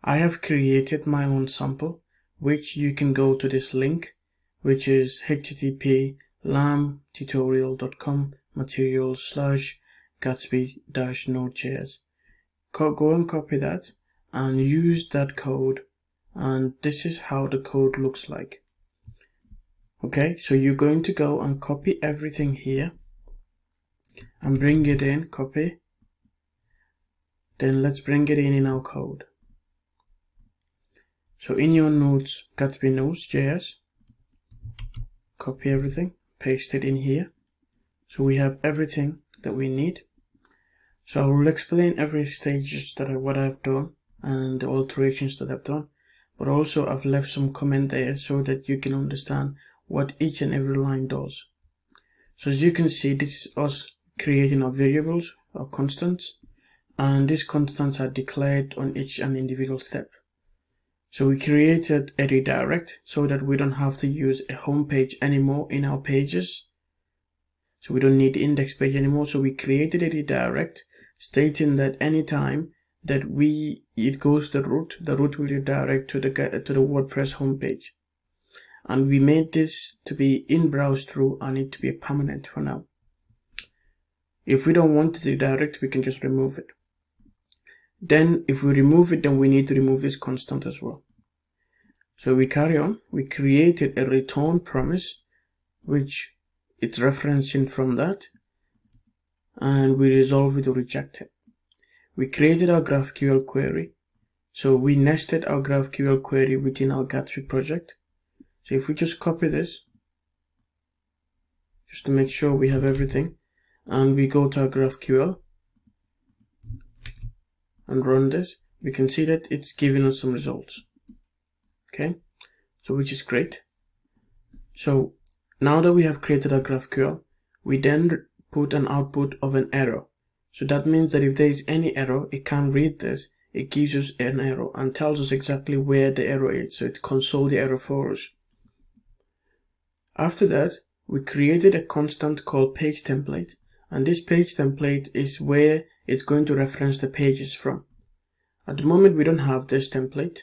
I have created my own sample, which you can go to this link, which is http lamtutorial.com material slash gatsby dash node.js. Go and copy that and use that code and this is how the code looks like. Okay, so you're going to go and copy everything here and bring it in, copy. Then let's bring it in in our code. So in your nodes, Gatsby nodes.js, copy everything paste it in here. So we have everything that we need. So I will explain every stages that I, what I've done and the alterations that I've done. But also I've left some comment there so that you can understand what each and every line does. So as you can see, this is us creating our variables, our constants, and these constants are declared on each and individual step. So we created a redirect so that we don't have to use a home page anymore in our pages. So we don't need the index page anymore. So we created a redirect stating that anytime that we, it goes the root, the root will redirect to the, to the WordPress homepage. And we made this to be in browse through and it to be permanent for now. If we don't want to redirect, we can just remove it. Then if we remove it, then we need to remove this constant as well. So we carry on. We created a return promise, which it's referencing from that. And we resolve it or reject it. We created our GraphQL query. So we nested our GraphQL query within our Gatsby project. So if we just copy this, just to make sure we have everything, and we go to our GraphQL, and run this, we can see that it's giving us some results. Okay, so which is great. So now that we have created our GraphQL, we then put an output of an error. So that means that if there is any error, it can't read this. It gives us an error and tells us exactly where the error is. So it console the error for us. After that, we created a constant called page template. And this page template is where it's going to reference the pages from. At the moment, we don't have this template.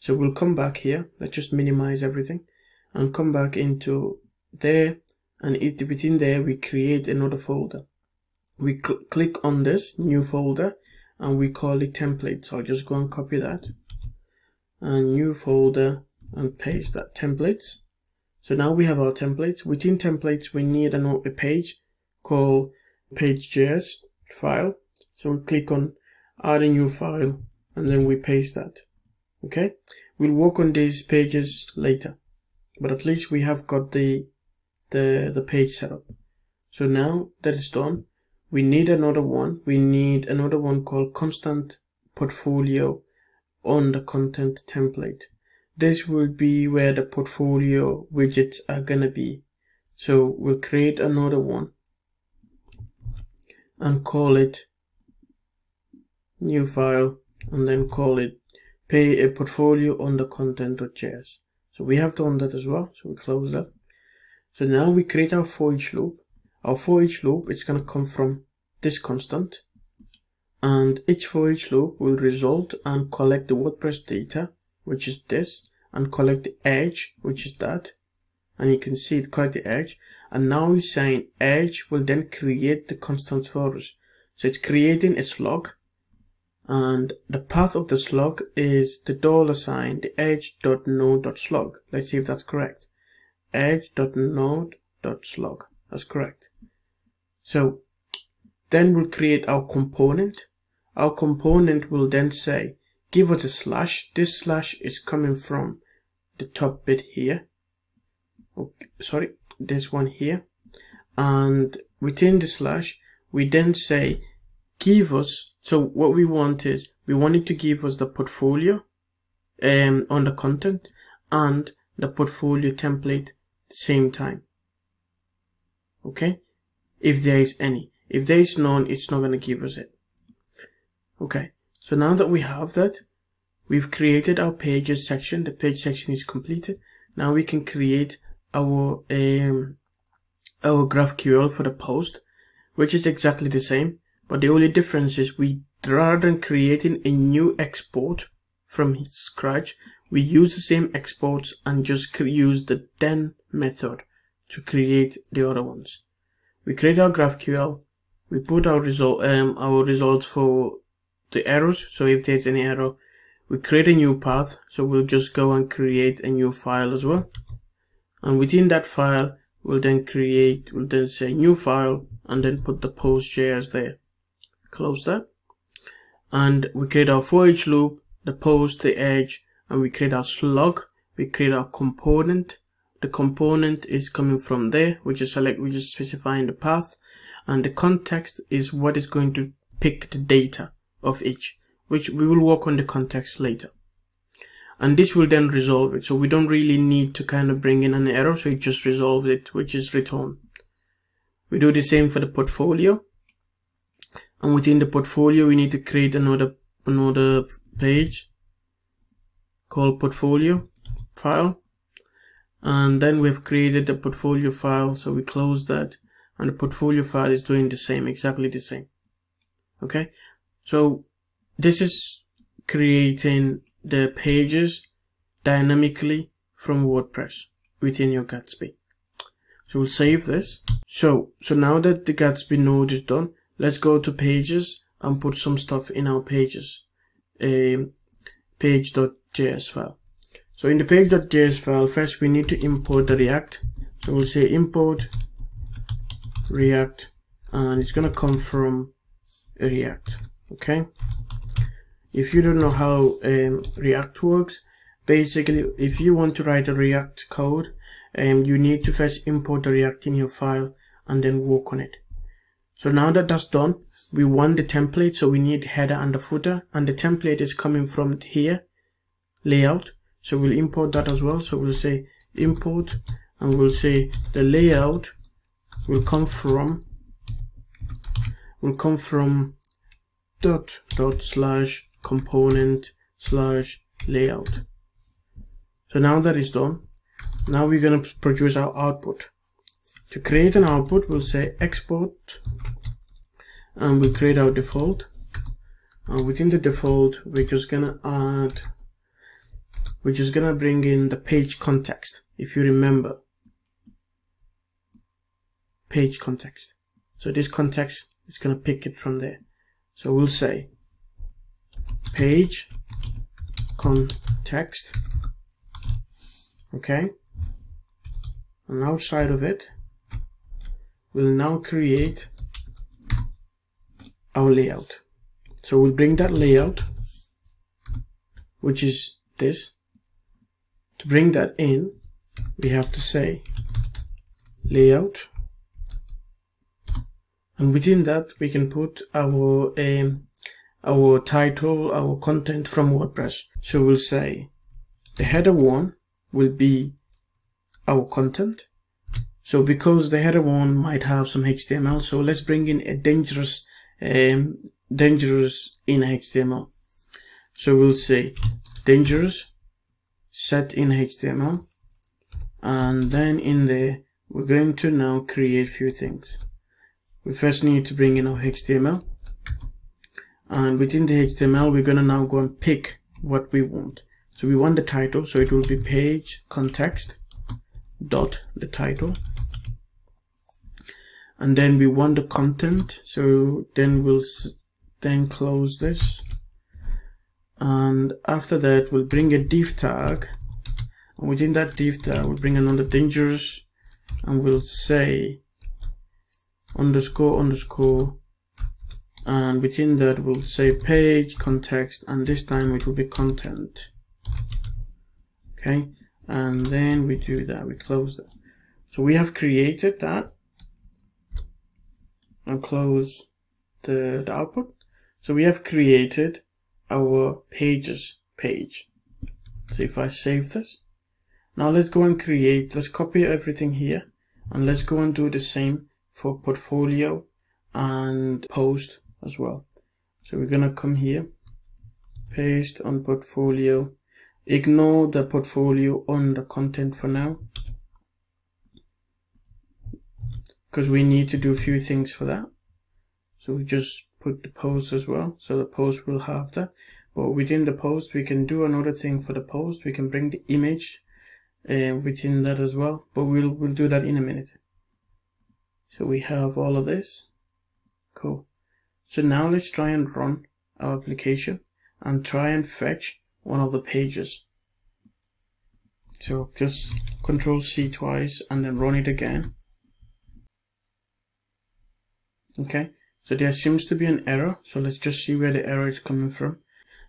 So we'll come back here. Let's just minimize everything and come back into there. And it, within there, we create another folder. We cl click on this new folder and we call it template. So I'll just go and copy that and new folder and paste that templates. So now we have our templates. Within templates, we need a, a page called page.js file. So we click on add a new file and then we paste that. Okay. We'll work on these pages later, but at least we have got the, the, the page set up. So now that is done, we need another one. We need another one called constant portfolio on the content template. This will be where the portfolio widgets are gonna be. So we'll create another one and call it new file and then call it pay a portfolio on the content.js. So we have done that as well. So we close that. So now we create our for each loop. Our for each loop is going to come from this constant and each for each loop will result and collect the WordPress data, which is this, and collect the edge, which is that, and you can see it collect the edge and now he's saying edge will then create the constant for us so it's creating a slug and the path of the slug is the dollar sign the edge dot node dot slug. Let's see if that's correct. Edge dot node dot slug. That's correct. So then we'll create our component. Our component will then say give us a slash. This slash is coming from the top bit here. Okay, sorry this one here. And within the slash we then say give us so what we want is we want it to give us the portfolio um on the content and the portfolio template same time. Okay? If there is any. If there is none it's not going to give us it. Okay? So now that we have that we've created our pages section. The page section is completed. Now we can create our um, our GraphQL for the post, which is exactly the same, but the only difference is we, rather than creating a new export from scratch, we use the same exports and just use the then method to create the other ones. We create our GraphQL, we put our result, um, our results for the errors. So if there's any error, we create a new path. So we'll just go and create a new file as well and within that file we'll then create we'll then say new file and then put the post.js there close that and we create our for each loop the post the edge and we create our slug we create our component the component is coming from there we just select we just specifying the path and the context is what is going to pick the data of each which we will work on the context later and this will then resolve it. So we don't really need to kind of bring in an error. So it just resolves it, which is return. We do the same for the portfolio. And within the portfolio, we need to create another, another page called portfolio file. And then we've created the portfolio file. So we close that and the portfolio file is doing the same, exactly the same. Okay. So this is creating the pages dynamically from WordPress within your Gatsby. So we'll save this. So, so now that the Gatsby node is done, let's go to pages and put some stuff in our pages, a page.js file. So in the page.js file, first we need to import the React. So we'll say import React and it's going to come from React. Okay if you don't know how um, React works, basically if you want to write a React code, um, you need to first import the React in your file and then work on it. So now that that's done, we want the template, so we need header and the footer, and the template is coming from here, layout. So we'll import that as well. So we'll say import, and we'll say the layout will come from will come from dot dot slash component slash layout. So now that is done, now we're going to produce our output. To create an output, we'll say export and we create our default. And within the default, we're just to add, we're just to bring in the page context. If you remember, page context. So this context is to pick it from there. So we'll say page context okay and outside of it we'll now create our layout so we'll bring that layout which is this to bring that in we have to say layout and within that we can put our um, our title, our content from WordPress. So we'll say the header one will be our content. So because the header one might have some HTML, so let's bring in a dangerous, um, dangerous in HTML. So we'll say dangerous set in HTML. And then in there, we're going to now create few things. We first need to bring in our HTML and within the HTML we're gonna now go and pick what we want so we want the title so it will be page context dot the title and then we want the content so then we'll then close this. And after that we'll bring a div tag. And within that div tag we'll bring another dangerous and we'll say underscore underscore. And within that we'll say page context and this time it will be content. Okay? And then we do that we close that. So we have created that and close the, the output so we have created our pages page so if I save this now let's go and create let's copy everything here and let's go and do the same for portfolio and post as well. So we're gonna come here, paste on portfolio, ignore the portfolio on the content for now. Because we need to do a few things for that. So we just put the post as well. So the post will have that. But within the post, we can do another thing for the post. We can bring the image uh, within that as well. But we'll, we'll do that in a minute. So we have all of this. Cool. So now let's try and run our application and try and fetch one of the pages. So just control C twice and then run it again. Okay, so there seems to be an error. So let's just see where the error is coming from.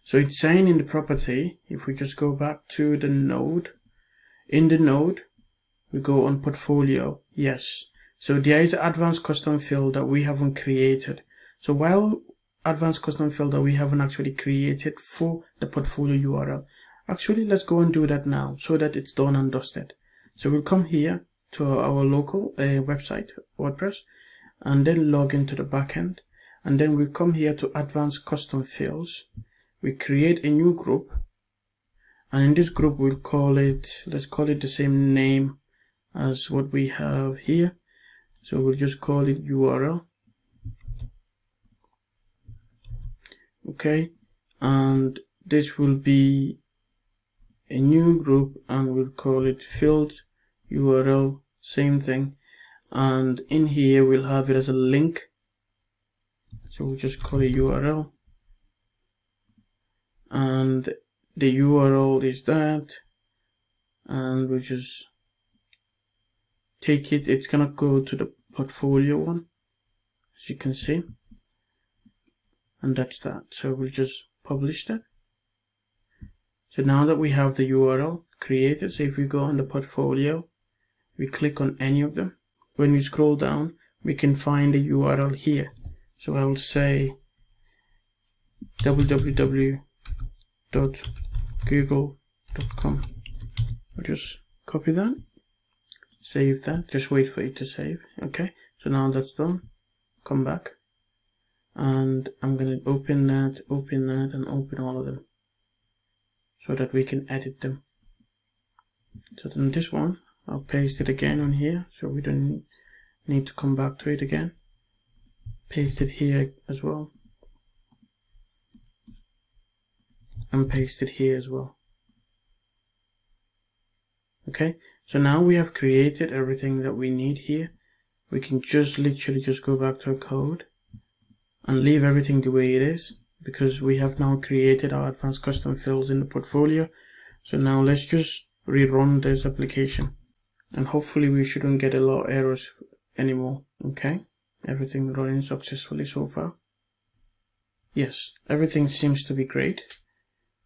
So it's saying in the property, if we just go back to the node, in the node, we go on portfolio, yes. So there is an advanced custom field that we haven't created. So while advanced custom field that we haven't actually created for the portfolio URL, actually let's go and do that now so that it's done and dusted. So we'll come here to our local uh, website, WordPress, and then log into the backend. And then we come here to advanced custom fields. We create a new group. And in this group, we'll call it, let's call it the same name as what we have here. So we'll just call it URL. okay and this will be a new group and we'll call it field url same thing and in here we'll have it as a link. So we'll just call it url. And the url is that. And we'll just take it. It's gonna go to the portfolio one as you can see. And that's that. So we'll just publish that. So now that we have the URL created so if we go on the portfolio we click on any of them when we scroll down we can find the URL here. So I will say www.google.com I'll just copy that save that just wait for it to save okay? So now that's done come back and I'm going to open that, open that, and open all of them so that we can edit them. So then this one, I'll paste it again on here so we don't need to come back to it again. Paste it here as well. And paste it here as well. Okay, so now we have created everything that we need here. We can just literally just go back to our code and leave everything the way it is because we have now created our advanced custom fields in the portfolio. So now let's just rerun this application and hopefully we shouldn't get a lot of errors anymore. Okay, everything running successfully so far. Yes, everything seems to be great.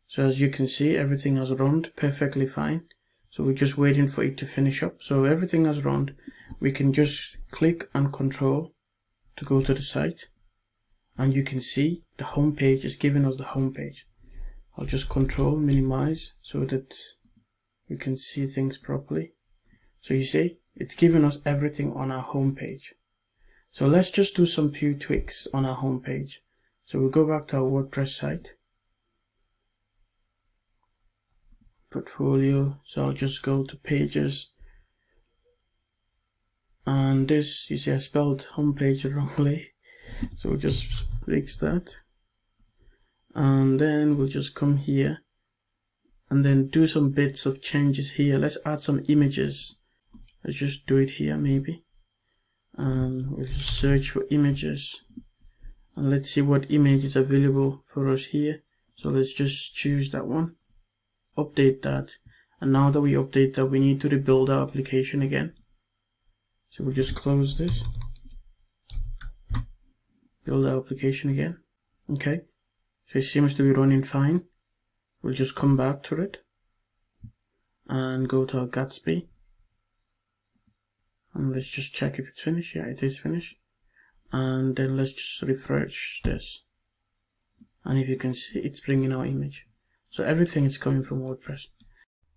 So as you can see, everything has run perfectly fine. So we're just waiting for it to finish up. So everything has run. We can just click and control to go to the site and you can see the home page is giving us the home page. I'll just control minimize so that we can see things properly. So you see, it's giving us everything on our homepage. So let's just do some few tweaks on our homepage. So we'll go back to our WordPress site. Portfolio. So I'll just go to pages. And this, you see I spelled homepage wrongly. so we'll just fix that and then we'll just come here and then do some bits of changes here let's add some images let's just do it here maybe. And we'll search for images. And let's see what image is available for us here. So let's just choose that one. Update that. And now that we update that we need to rebuild our application again. So we'll just close this. Build our application again. Okay. So it seems to be running fine. We'll just come back to it. And go to our Gatsby and let's just check if it's finished. Yeah it is finished. And then let's just refresh this. And if you can see it's bringing our image. So everything is coming from WordPress.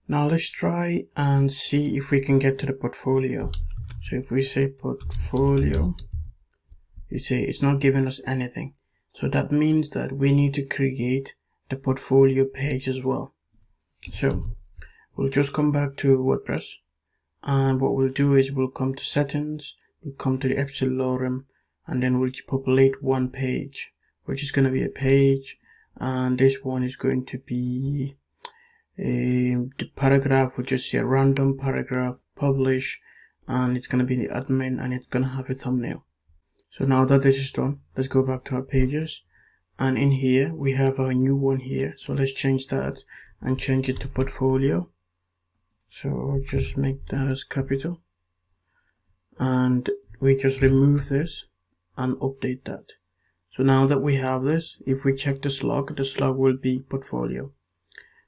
Now let's try and see if we can get to the portfolio. So if we say portfolio you see it's not giving us anything. So that means that we need to create the portfolio page as well. So we'll just come back to WordPress and what we'll do is we'll come to settings we'll come to the episode lorem and then we'll populate one page which is going to be a page. And this one is going to be a, um, the paragraph will just say a random paragraph publish and it's going to be the admin and it's going to have a thumbnail. So now that this is done let's go back to our pages. And in here we have our new one here. So let's change that and change it to portfolio so I'll just make that as capital. And we just remove this and update that. So now that we have this if we check the slug the slug will be portfolio.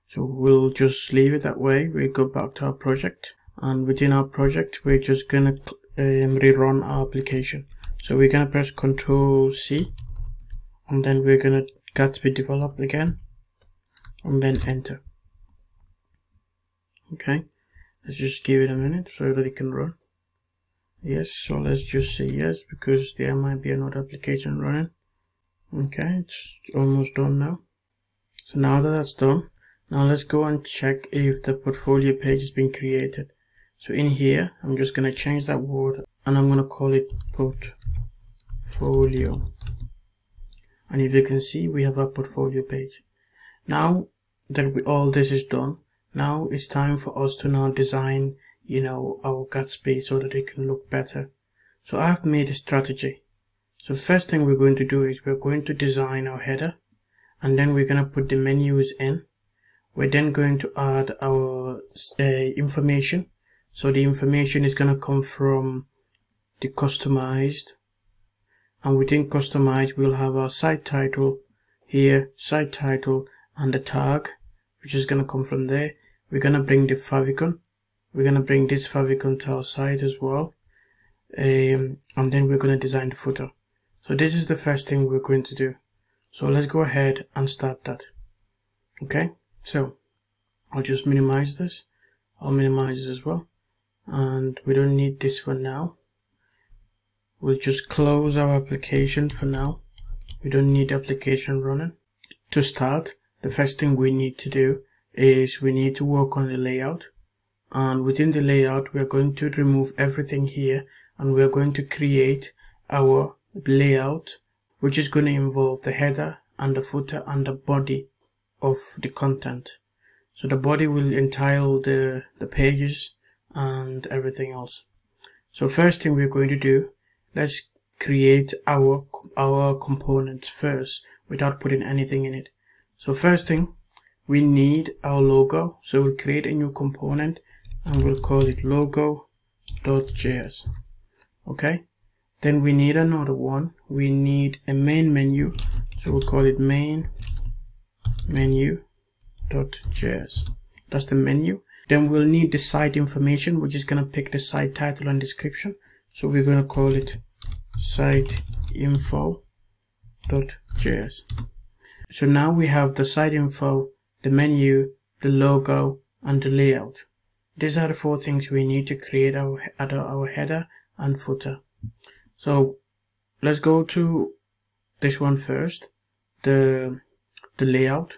So we'll just leave it that way. We go back to our project. And within our project we're just gonna um, rerun our application. So we're gonna press Ctrl C and then we're gonna Gatsby develop again and then enter. Okay let's just give it a minute so that it can run. Yes so let's just say yes because there might be another application running. Okay it's almost done now. So now that that's done now let's go and check if the portfolio page has been created. So in here i'm just going to change that word and i'm going to call it portfolio. And if you can see we have a portfolio page. Now that we, all this is done now it's time for us to now design, you know, our Gatsby so that it can look better. So I've made a strategy. So first thing we're going to do is we're going to design our header and then we're going to put the menus in. We're then going to add our uh, information. So the information is going to come from the customized and within customized we'll have our site title here, site title and the tag which is going to come from there we're gonna bring the favicon. We're gonna bring this favicon to our side as well um, and then we're gonna design the footer. So this is the first thing we're going to do. So let's go ahead and start that. Okay? So I'll just minimize this. I'll minimize this as well. And we don't need this for now. We'll just close our application for now. We don't need the application running. To start the first thing we need to do is we need to work on the layout. And within the layout we're going to remove everything here and we're going to create our layout which is going to involve the header and the footer and the body of the content. So the body will entitle the the pages and everything else. So first thing we're going to do let's create our our components first without putting anything in it. So first thing we need our logo so we'll create a new component and we'll call it logo.js okay? Then we need another one. We need a main menu so we'll call it main menu.js that's the menu. Then we'll need the site information. Which is going to pick the site title and description. So we're going to call it site info.js so now we have the site info the menu, the logo, and the layout. These are the four things we need to create our, our header and footer. So let's go to this one first, the, the layout.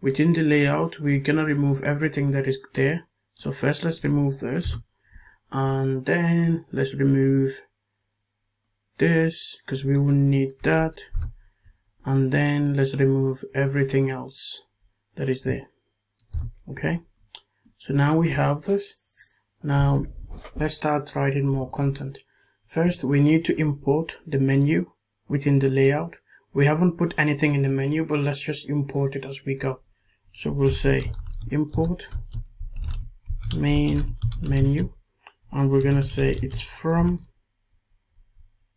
Within the layout, we're gonna remove everything that is there. So first let's remove this and then let's remove this because we will need that and then let's remove everything else that is there okay so now we have this now let's start writing more content. First, we need to import the menu within the layout. We haven't put anything in the menu, but let's just import it as we go. So we'll say import main menu, and we're gonna say it's from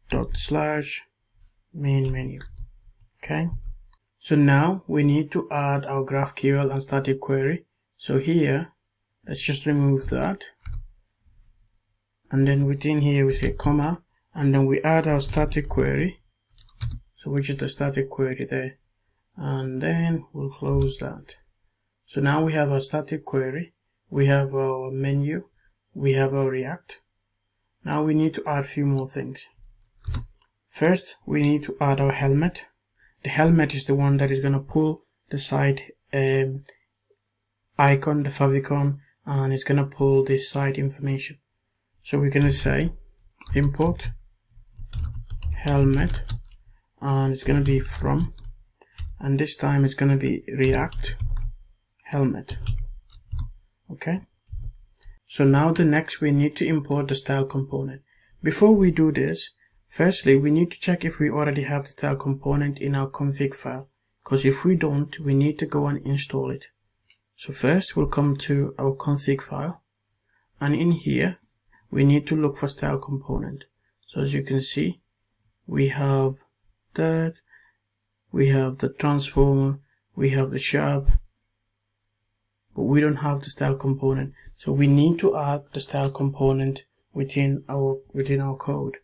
dot slash main menu. Okay. So now we need to add our GraphQL and static query. So here, let's just remove that. And then within here we say comma and then we add our static query. So which is the static query there? And then we'll close that. So now we have our static query. We have our menu. We have our react. Now we need to add a few more things. First we need to add our helmet the helmet is the one that is going to pull the side um, icon the favicon and it's going to pull this side information. So we're going to say import helmet and it's going to be from and this time it's going to be react helmet. Okay? So now the next we need to import the style component. Before we do this firstly we need to check if we already have the style component in our config file because if we don't we need to go and install it so first we'll come to our config file and in here we need to look for style component. So as you can see, we have that, we have the transformer, we have the sharp, but we don't have the style component. So we need to add the style component within our within our code.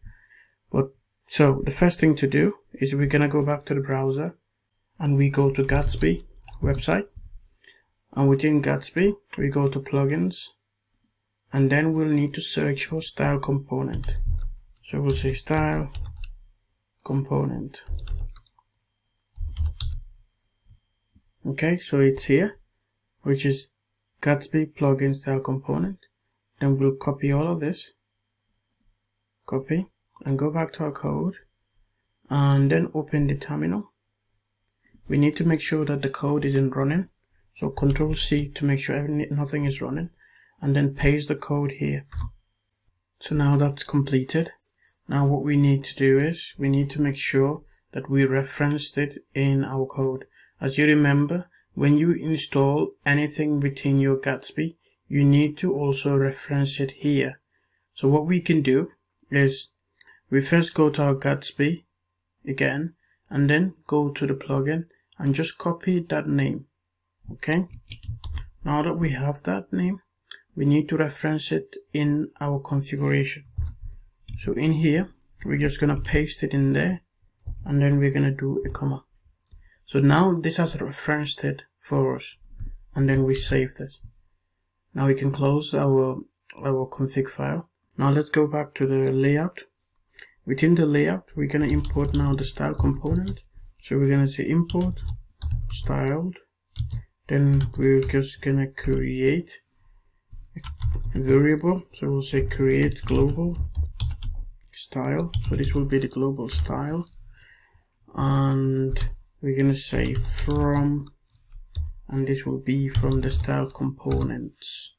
But so the first thing to do is we're gonna go back to the browser and we go to Gatsby website. And within Gatsby, we go to plugins and then we'll need to search for style component. So we'll say style component. Okay so it's here which is Gatsby plugin style component. Then we'll copy all of this. Copy and go back to our code and then open the terminal we need to make sure that the code isn't running so control C to make sure nothing is running and then paste the code here. So now that's completed. Now what we need to do is we need to make sure that we referenced it in our code. As you remember, when you install anything within your Gatsby, you need to also reference it here. So what we can do is we first go to our Gatsby again and then go to the plugin and just copy that name. Okay. Now that we have that name, we need to reference it in our configuration so in here we're just gonna paste it in there and then we're gonna do a comma so now this has referenced it for us and then we save this now we can close our our config file now let's go back to the layout within the layout we're gonna import now the style component so we're gonna say import styled. Then we're just gonna create a variable. So we'll say create global style. So this will be the global style. And we're going to say from and this will be from the style components.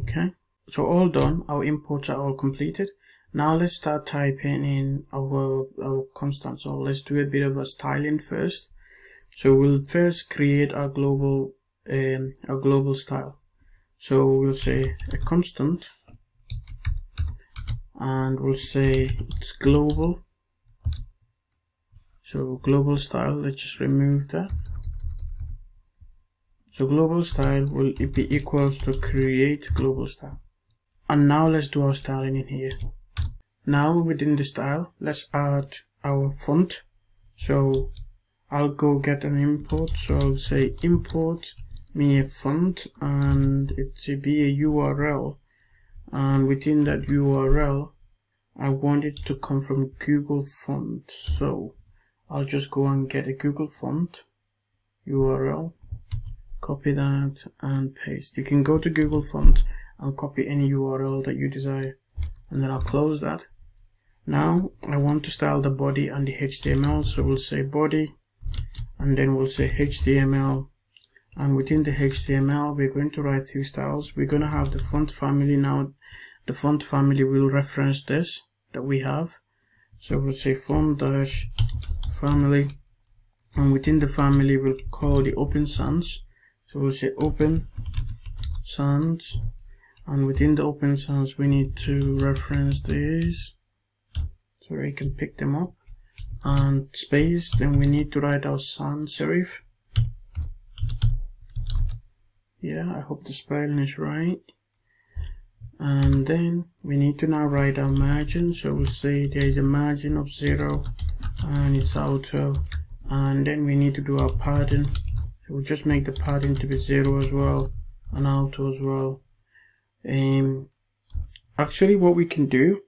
Okay? So all done. Our imports are all completed now let's start typing in our our constant so let's do a bit of a styling first so we'll first create our global um, our global style so we'll say a constant and we'll say it's global. So global style, let's just remove that. So global style will be equals to create global style. And now let's do our styling in here. Now within the style, let's add our font. So I'll go get an import. So I'll say import me a font and it should be a URL and within that URL I want it to come from Google font. So I'll just go and get a Google font URL copy that and paste. You can go to Google font and copy any URL that you desire. And then I'll close that now I want to style the body and the HTML so we'll say body and then we'll say HTML and within the HTML we're going to write two styles. We're going to have the font family. Now the font family will reference this that we have. So we'll say font dash family. And within the family we'll call the open sans. So we'll say open sans. And within the open sans we need to reference these so we can pick them up and space. Then we need to write our sans serif. Yeah I hope the spelling is right. And then we need to now write our margin. So we'll say there is a margin of zero and it's auto and then we need to do our padding so we'll just make the padding to be zero as well and auto as well. Um actually what we can do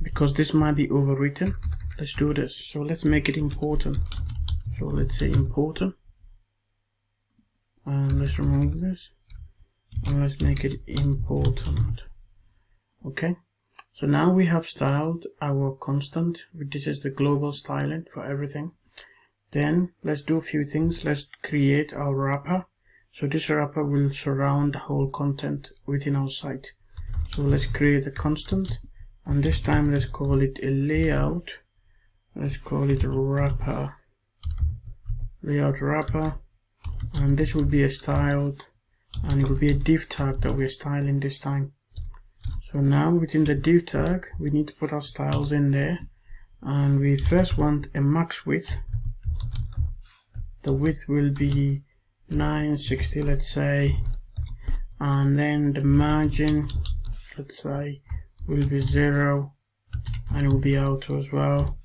because this might be overwritten. Let's do this. So let's make it important. So let's say important. And let's remove this. And let's make it important. Okay? So now we have styled our constant. This is the global styling for everything. Then let's do a few things. Let's create our wrapper. So this wrapper will surround the whole content within our site. So let's create a constant and this time let's call it a layout. Let's call it wrapper. Layout wrapper. And this will be a styled and it will be a div tag that we're styling this time. So now within the div tag we need to put our styles in there. And we first want a max width. The width will be 960 let's say. And then the margin let's say will be zero and it will be auto as well.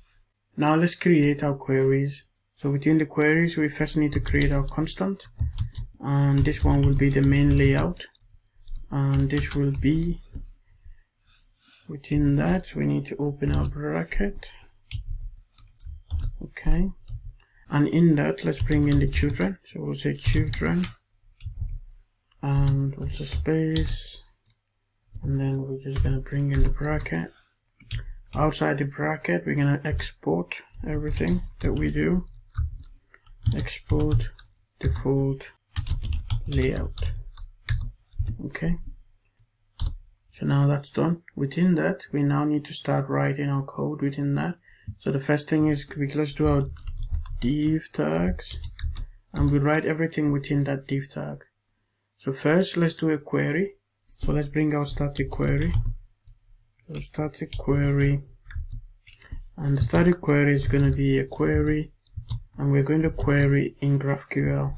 Now let's create our queries. So within the queries we first need to create our constant and this one will be the main layout. And this will be within that we need to open our bracket. Okay. And in that let's bring in the children. So we'll say children and the space and then we're just gonna bring in the bracket. Outside the bracket we're gonna export everything that we do. Export default layout. Okay? So now that's done. Within that we now need to start writing our code within that. So the first thing is we let's do our div tags. And we write everything within that div tag. So first let's do a query so let's bring our static query so static query and the static query is going to be a query and we're going to query in GraphQL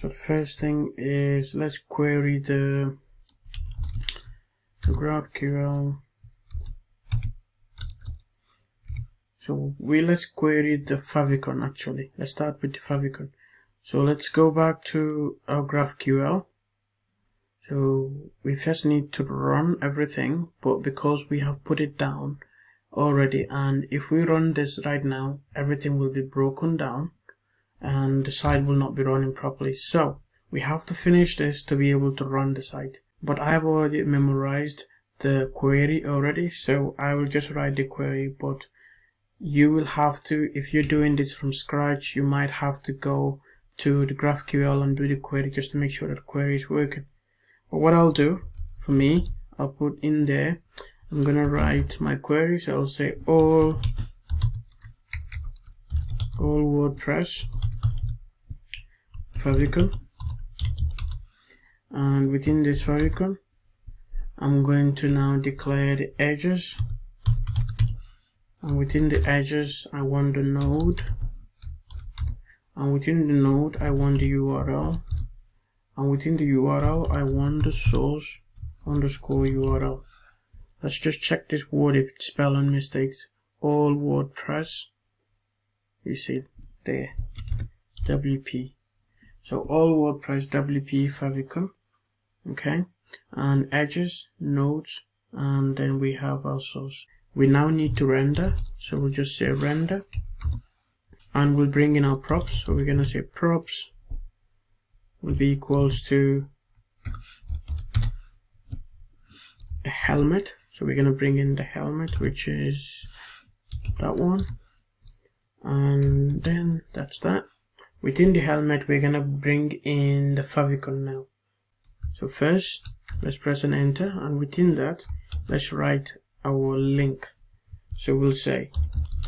so the first thing is let's query the, the GraphQL. So we let's query the favicon actually. Let's start with the favicon. So let's go back to our GraphQL. So we first need to run everything, but because we have put it down already, and if we run this right now, everything will be broken down and the site will not be running properly. So we have to finish this to be able to run the site. But I have already memorized the query already, so I will just write the query, but you will have to, if you're doing this from scratch, you might have to go to the GraphQL and do the query just to make sure that the query is working. But what I'll do, for me, I'll put in there, I'm gonna write my query, so I'll say all, all WordPress favicon and within this favicon I'm going to now declare the edges. And within the edges I want the node. And within the node I want the URL and within the URL I want the source underscore URL let's just check this word if it's spelling mistakes. All WordPress you see there? WP so all WordPress WP favicon, okay, and edges, nodes, and then we have our source. We now need to render, so we'll just say render, and we'll bring in our props. So we're gonna say props will be equals to a helmet. So we're gonna bring in the helmet, which is that one, and then that's that. Within the helmet, we're gonna bring in the favicon now. So first, let's press an enter and within that let's write our link so we'll say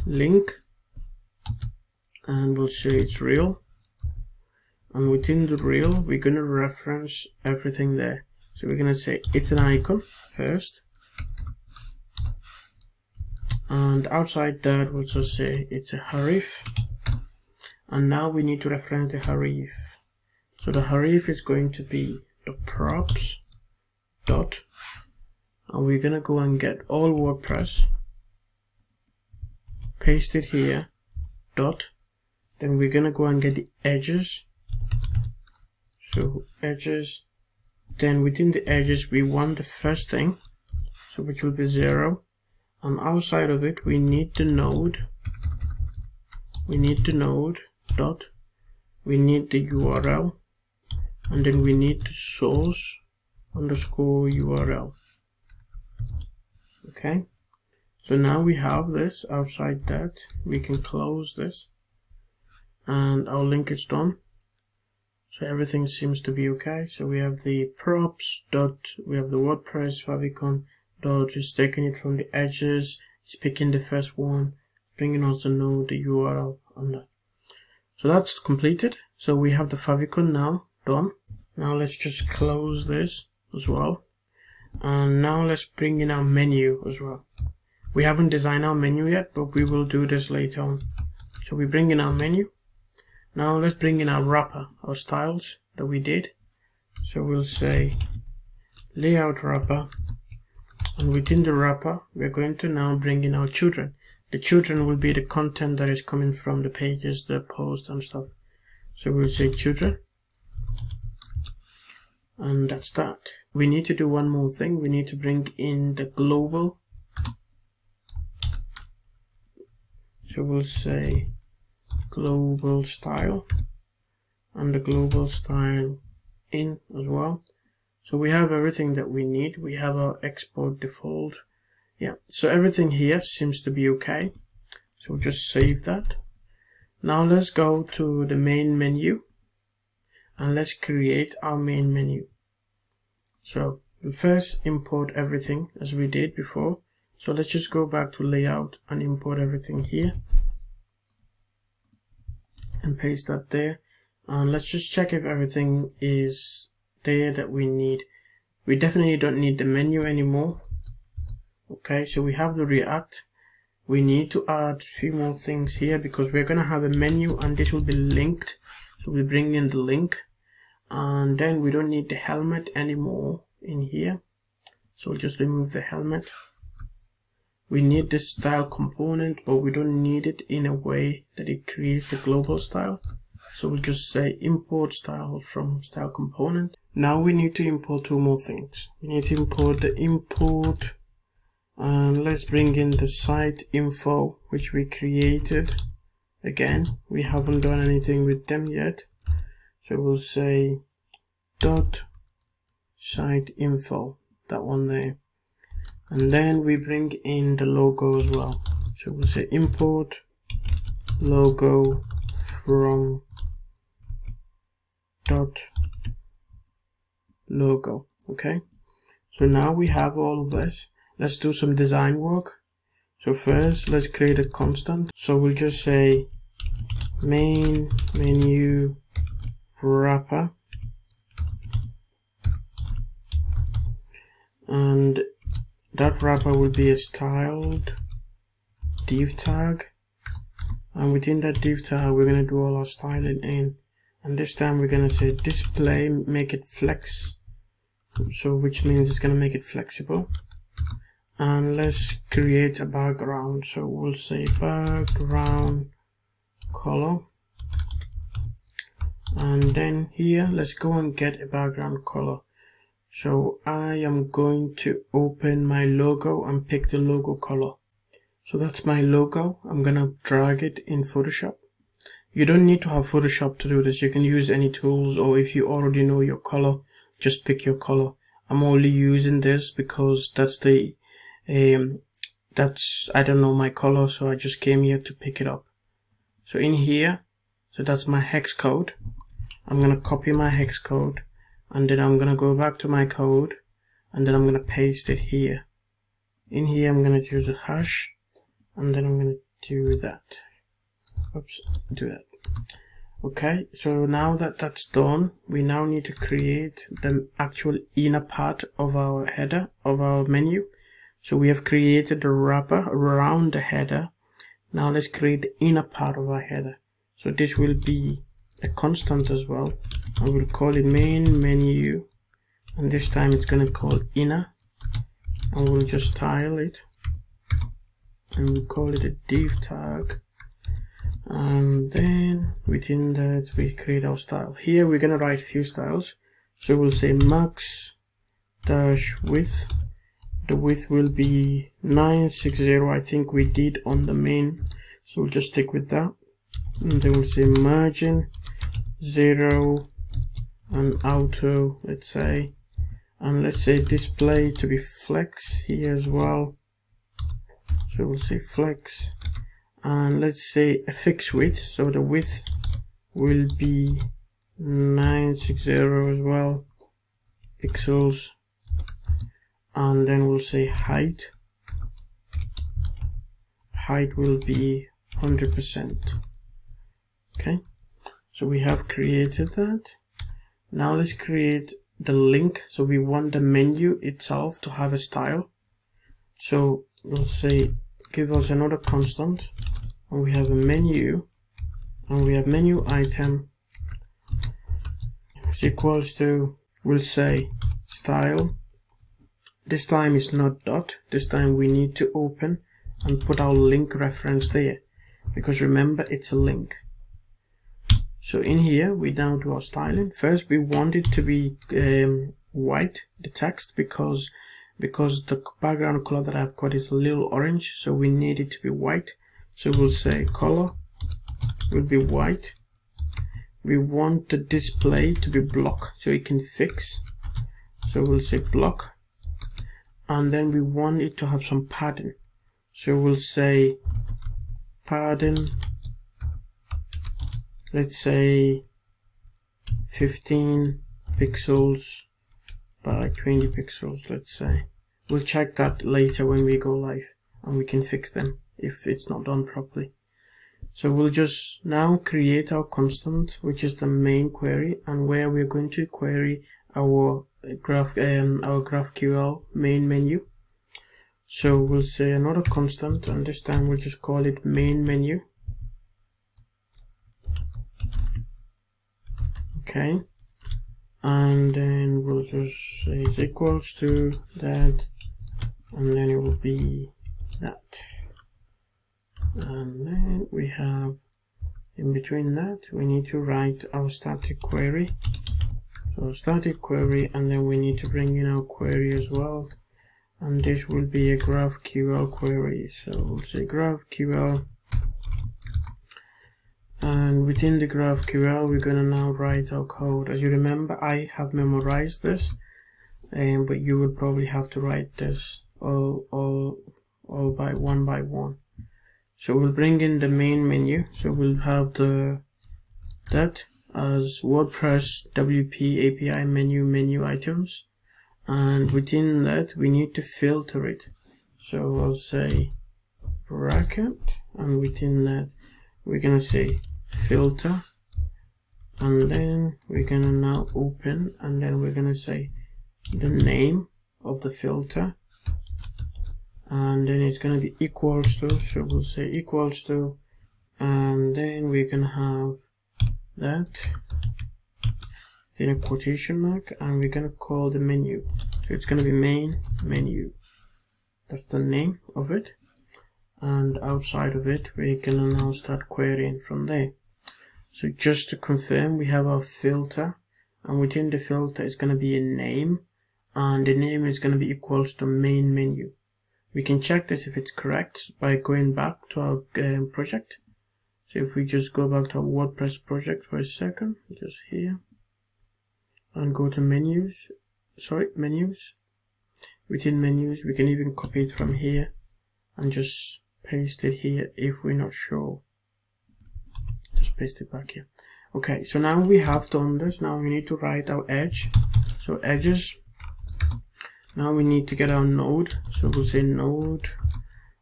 link and we'll say it's real and within the real we're going to reference everything there. So we're going to say it's an icon first. And outside that we'll just say it's a href. And now we need to reference the href. So the href is going to be the props dot. And we're gonna go and get all WordPress paste it here dot. Then we're gonna go and get the edges so edges. Then within the edges we want the first thing so which will be zero. And outside of it we need the node. We need the node dot. We need the URL and then we need the source underscore URL okay? So now we have this. Outside that we can close this. And our link is done so everything seems to be okay. So we have the props dot we have the WordPress favicon dot just taking it from the edges it's picking the first one bringing us the node the URL on that. So that's completed. So we have the favicon now done. Now let's just close this as well. And now let's bring in our menu as well. We haven't designed our menu yet but we will do this later on. So we bring in our menu now let's bring in our wrapper our styles that we did. So we'll say layout wrapper. And within the wrapper we're going to now bring in our children. The children will be the content that is coming from the pages the posts and stuff. So we'll say children. And that's that. We need to do one more thing. We need to bring in the global. So we'll say global style and the global style in as well. So we have everything that we need. We have our export default. Yeah so everything here seems to be okay. So we'll just save that. Now let's go to the main menu and let's create our main menu. So we first import everything as we did before. So let's just go back to layout and import everything here. And paste that there. And let's just check if everything is there that we need. We definitely don't need the menu anymore. Okay, so we have the React. We need to add a few more things here because we're going to have a menu and this will be linked. So we bring in the link and then we don't need the helmet anymore in here so we'll just remove the helmet we need this style component but we don't need it in a way that it creates the global style. So we'll just say import style from style component. Now we need to import two more things. We need to import the import and let's bring in the site info which we created. Again we haven't done anything with them yet. So we'll say dot site info that one there and then we bring in the logo as well. So we'll say import logo from dot logo okay? So now we have all of this. Let's do some design work. So first let's create a constant. So we'll just say main menu wrapper. And that wrapper will be a styled div tag and within that div tag we're going to do all our styling in. And this time we're going to say display make it flex. So which means it's going to make it flexible. And let's create a background. So we'll say background color. And then here let's go and get a background color so I am going to open my logo and pick the logo color. So that's my logo. I'm going to drag it in Photoshop. You don't need to have Photoshop to do this. You can use any tools or if you already know your color, just pick your color. I'm only using this because that's the, um, that's, I don't know my color. So I just came here to pick it up. So in here, so that's my hex code. I'm going to copy my hex code and then I'm gonna go back to my code and then I'm going to paste it here. In here, I'm going to use a hash, and then I'm to do that. Oops, do that. Okay, so now that that's done, we now need to create the actual inner part of our header, of our menu. So we have created the wrapper around the header. Now let's create the inner part of our header. So this will be a constant as well. I will call it main menu. And this time it's to call inner. And we'll just style it. And we'll call it a div tag and then within that we create our style here we're gonna write a few styles so we'll say max dash width the width will be 960 I think we did on the main so we'll just stick with that and then we'll say margin 0 and auto let's say. And let's say display to be flex here as well. So we'll say flex. And let's say a fixed width. So the width will be 960 as well. Pixels. And then we'll say height. Height will be 100% okay so we have created that. Now let's create the link. So we want the menu itself to have a style. So we'll say give us another constant. And we have a menu. And we have menu item is equals to we'll say style. This time is not dot. This time we need to open and put our link reference there. Because remember it's a link so in here we now do our styling. First we want it to be um, white the text because because the background color that I've got is a little orange so we need it to be white. So we'll say color will be white. We want the display to be block so it can fix. So we'll say block and then we want it to have some padding. So we'll say padding let's say 15 pixels by 20 pixels let's say we'll check that later when we go live and we can fix them if it's not done properly. So we'll just now create our constant, which is the main query and where we're going to query our graph, um, our GraphQL main menu. So we'll say another constant and this time we'll just call it main menu. Okay. And then we'll just say it's equals to that and then it will be that. And then we have in between that we need to write our static query. So static query and then we need to bring in our query as well. And this will be a GraphQL query. So we'll say GraphQL and within the GraphQL we're gonna now write our code. As you remember I have memorized this um, but you would probably have to write this all all all by one by one. So we'll bring in the main menu. So we'll have the that as WordPress WP API menu menu items. And within that we need to filter it. So I'll say bracket and within that we're gonna say filter. And then we're gonna now open and then we're gonna say the name of the filter. And then it's gonna be equals to so we'll say equals to and then we can have that in a quotation mark and we're gonna call the menu. So it's gonna be main menu. That's the name of it. And outside of it we can now start querying from there so just to confirm we have our filter and within the filter it's going to be a name and the name is going to be equals to main menu we can check this if it's correct by going back to our um, project. So if we just go back to our WordPress project for a second, just here, and go to menus, sorry, menus. Within menus, we can even copy it from here and just paste it here if we're not sure. Paste it back here. Okay, so now we have done this. Now we need to write our edge. So edges. Now we need to get our node. So we'll say node.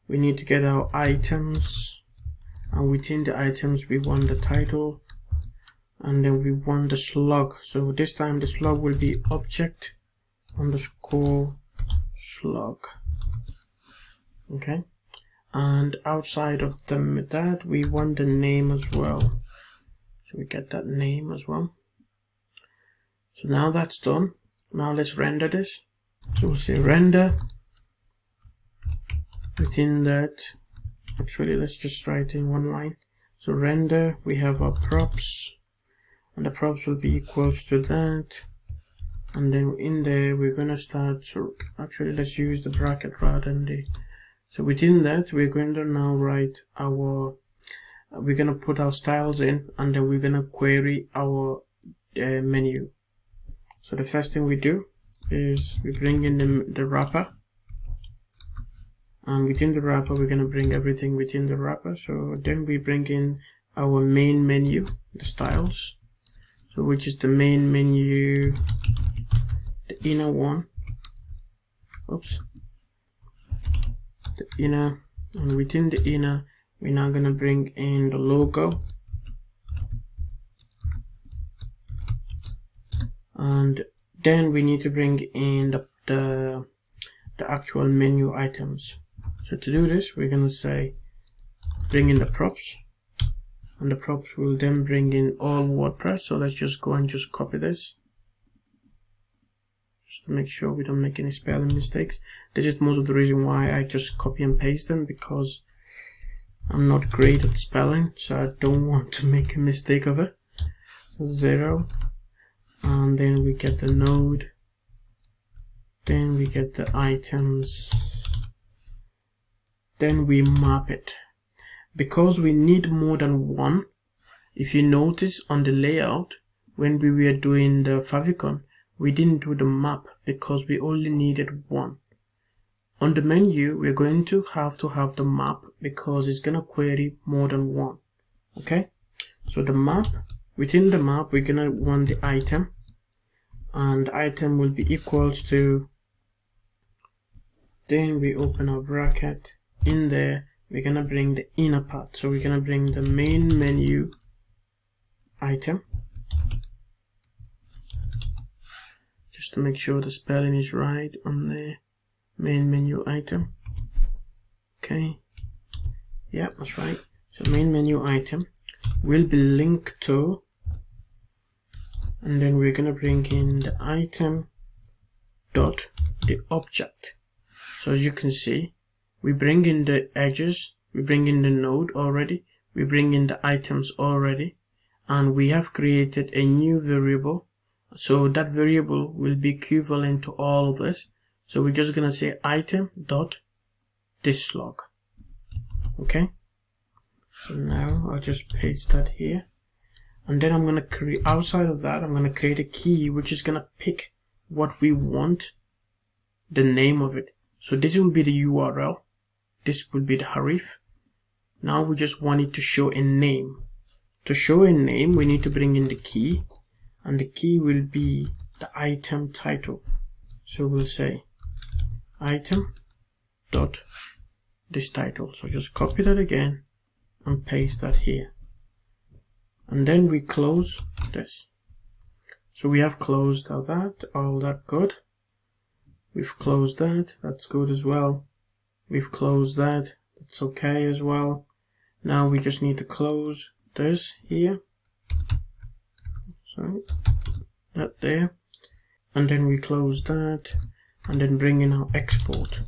We need to get our items. And within the items we want the title. And then we want the slug. So this time the slug will be object underscore slug. Okay and outside of the that we want the name as well. So we get that name as well. So now that's done. Now let's render this. So we'll say render within that. Actually let's just write in one line. So render we have our props. And the props will be equals to that. And then in there we're gonna start. So actually let's use the bracket rather than the so within that we're going to now write our we're gonna put our styles in and then we're gonna query our uh, menu. So the first thing we do is we bring in the, the wrapper. And within the wrapper we're going to bring everything within the wrapper. So then we bring in our main menu the styles. So which is the main menu the inner one. Oops the inner and within the inner we're now going to bring in the logo. And then we need to bring in the, the, the actual menu items. So to do this we're going to say bring in the props. And the props will then bring in all WordPress. So let's just go and just copy this just to make sure we don't make any spelling mistakes. This is most of the reason why I just copy and paste them because I'm not great at spelling so I don't want to make a mistake of it. So zero. And then we get the node. Then we get the items. Then we map it. Because we need more than one if you notice on the layout when we were doing the favicon we didn't do the map because we only needed one. On the menu we're going to have to have the map because it's gonna query more than one okay? So the map within the map we're gonna want the item and item will be equals to then we open our bracket. In there we're gonna bring the inner part. So we're gonna bring the main menu item to make sure the spelling is right on the main menu item. Okay. Yeah that's right. So main menu item will be linked to and then we're gonna bring in the item dot the object. So as you can see we bring in the edges we bring in the node already we bring in the items already and we have created a new variable so that variable will be equivalent to all of this. So we're just gonna say item dot dislog. Okay? So now I'll just paste that here. And then I'm gonna create outside of that I'm gonna create a key which is gonna pick what we want the name of it. So this will be the URL this will be the Href. now we just want it to show a name. To show a name we need to bring in the key and the key will be the item title. So we'll say item dot this title. So just copy that again and paste that here. And then we close this. So we have closed all that all that good. We've closed that that's good as well. We've closed that that's okay as well. Now we just need to close this here so that there. And then we close that. And then bring in our export.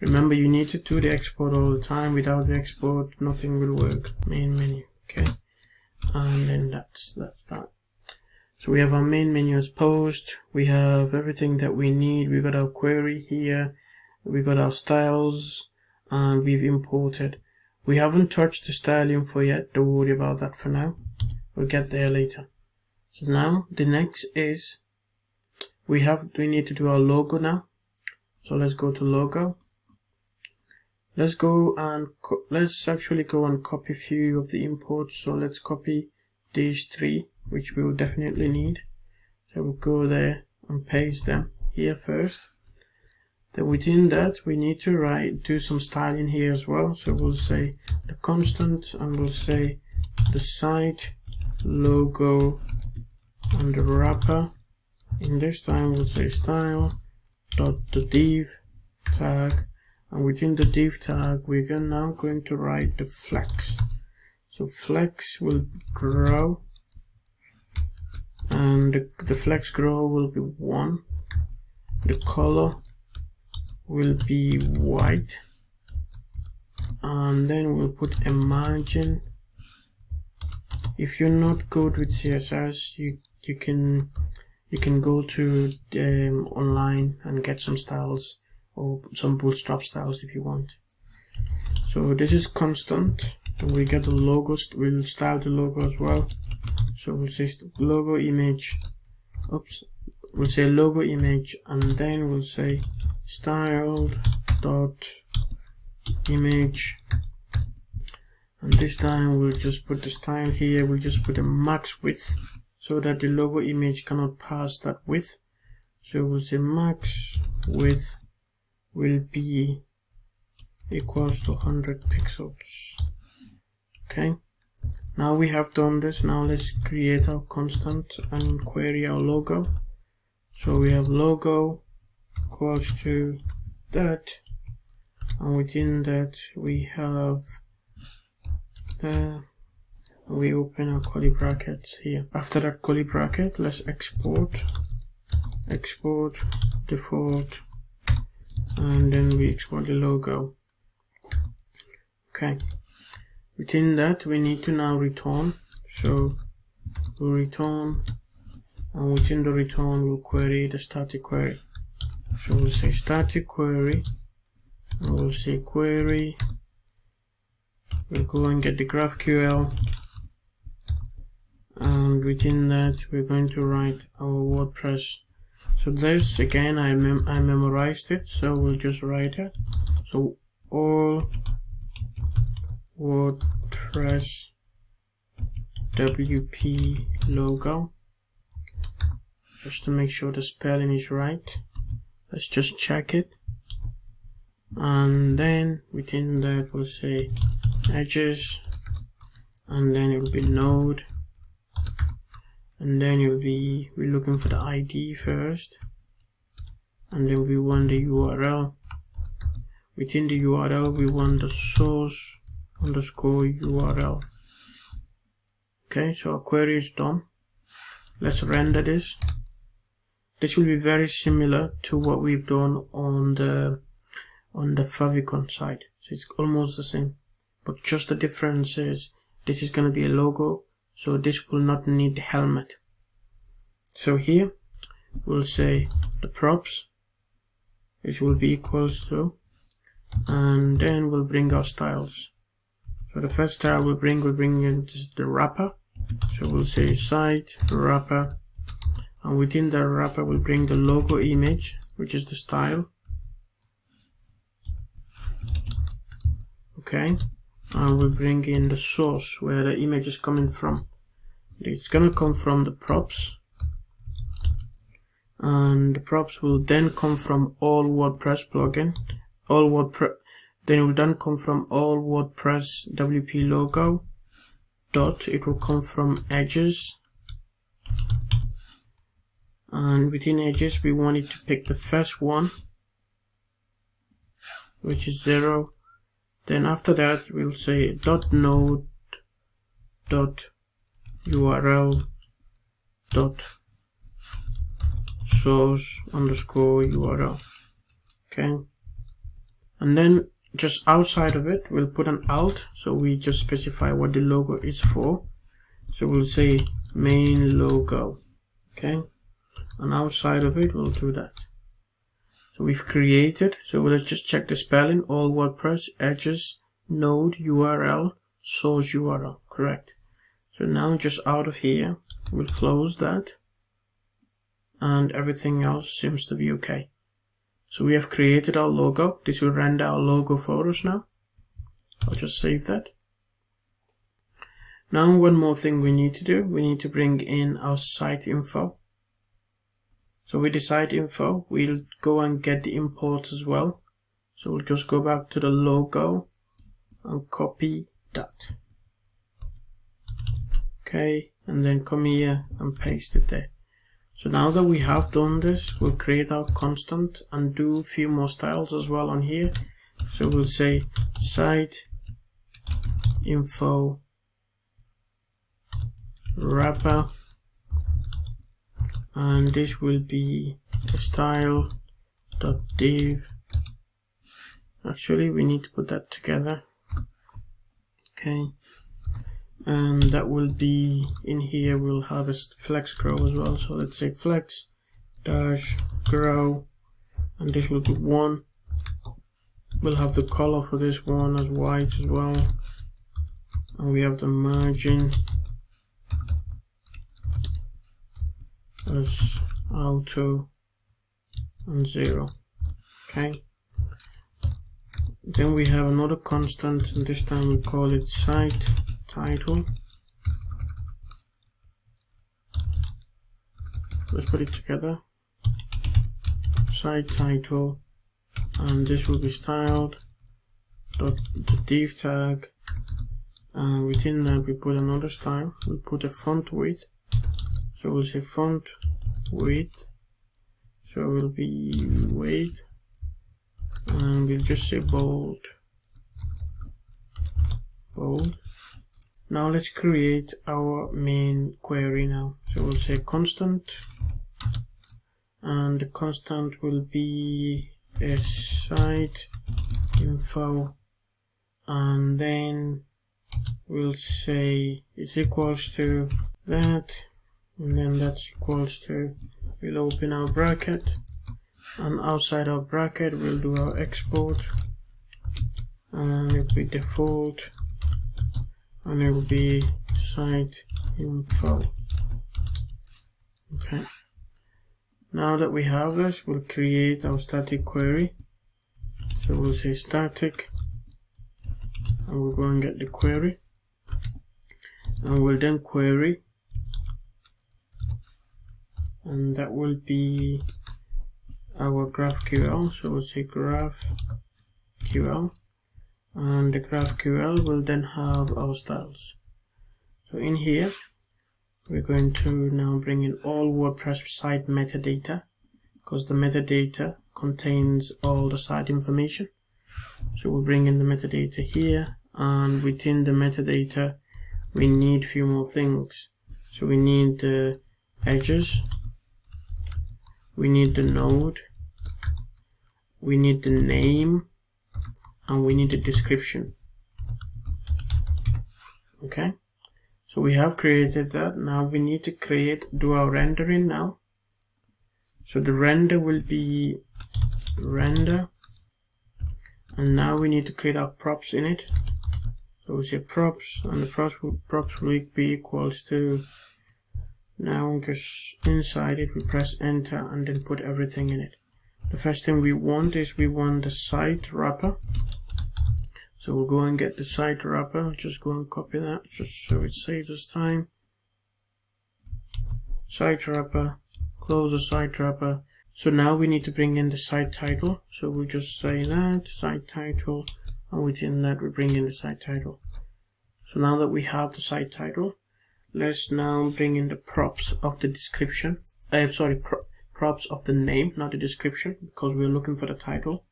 Remember you need to do the export all the time. Without the export nothing will work. Main menu okay? And then that's that's that. So we have our main menu as post. We have everything that we need. We got our query here. We got our styles. And we've imported. We haven't touched the style info yet. Don't worry about that for now. We'll get there later so now the next is we have we need to do our logo now. So let's go to logo. Let's go and let's actually go and copy few of the imports. So let's copy these three which we will definitely need. So we'll go there and paste them here first. Then within that we need to write do some styling here as well. So we'll say the constant and we'll say the site logo the wrapper. In this time we'll say style dot the div tag. And within the div tag we're now going to write the flex. So flex will grow. And the, the flex grow will be one. The color will be white. And then we'll put a margin. If you're not good with css you you can you can go to um, online and get some styles or some bootstrap styles if you want. So this is constant. And we get the logos we'll style the logo as well. So we'll say logo image. Oops. We'll say logo image and then we'll say styled dot image. And this time we'll just put the style here. We'll just put a max width so that the logo image cannot pass that width. So we'll say max width will be equals to 100 pixels. Okay. Now we have done this. Now let's create our constant and query our logo. So we have logo equals to that. And within that we have uh, we open our curly brackets here. After that curly bracket let's export export default and then we export the logo. Okay. Within that we need to now return. So we'll return and within the return we'll query the static query. So we'll say static query and we'll say query. We'll go and get the GraphQL and within that we're going to write our WordPress. So this again I, mem I memorized it so we'll just write it. So all WordPress WP logo. Just to make sure the spelling is right. Let's just check it. And then within that we'll say edges. And then it will be node and then you'll be we're looking for the ID first. And then we want the URL within the URL we want the source underscore URL okay so our query is done. Let's render this. This will be very similar to what we've done on the on the favicon side. So it's almost the same but just the difference is this is going to be a logo so this will not need the helmet. So here we'll say the props which will be equals to and then we'll bring our styles. So the first style we'll bring will bring in the wrapper. So we'll say site wrapper and within the wrapper we'll bring the logo image which is the style. Okay and we'll bring in the source where the image is coming from it's gonna come from the props. And the props will then come from all WordPress plugin all WordPress then it will then come from all WordPress WP logo. Dot it will come from edges. And within edges we want it to pick the first one which is zero. Then after that we'll say dot node dot url dot source underscore url okay? And then just outside of it we'll put an alt so we just specify what the logo is for. So we'll say main logo okay? And outside of it we'll do that. So we've created, so let's just check the spelling, all WordPress, edges, node, URL, source URL, correct. So now just out of here, we'll close that and everything else seems to be okay. So we have created our logo. This will render our logo for us now. I'll just save that. Now one more thing we need to do, we need to bring in our site info. So with the site info, we'll go and get the imports as well. So we'll just go back to the logo and copy that. Okay, and then come here and paste it there. So now that we have done this, we'll create our constant and do a few more styles as well on here. So we'll say site info wrapper and this will be style dot div actually we need to put that together okay and that will be in here we'll have a flex grow as well. So let's say flex dash grow and this will be one. We'll have the color for this one as white as well. And we have the margin as auto and zero. Okay. Then we have another constant and this time we call it site title. Let's put it together. Site title. And this will be styled. Dot the div tag. And within that we put another style. We put a font width. So we'll say font width. So it will be weight and we'll just say bold. Bold now let's create our main query now. So we'll say constant and the constant will be a site info and then we'll say it's equals to that and then that's equals to we'll open our bracket and outside our bracket we'll do our export and it will be default and it will be site info. Okay. Now that we have this we'll create our static query. So we'll say static and we'll go and get the query. And we'll then query. And that will be our GraphQL. So we'll say GraphQL and the GraphQL will then have our styles. So in here, we're going to now bring in all WordPress site metadata because the metadata contains all the site information. So we'll bring in the metadata here and within the metadata, we need a few more things. So we need the edges we need the node we need the name and we need a description. Okay? So we have created that. Now we need to create do our rendering now. So the render will be render. And now we need to create our props in it. So we say props and the props will, props will be equals to now just inside it we press enter and then put everything in it. The first thing we want is we want the site wrapper. So we'll go and get the site wrapper. Just go and copy that just so it saves us time. Site wrapper, close the site wrapper. So now we need to bring in the site title. So we just say that, site title, and within that we bring in the site title. So now that we have the site title, let's now bring in the props of the description I'm uh, sorry pro props of the name not the description because we're looking for the title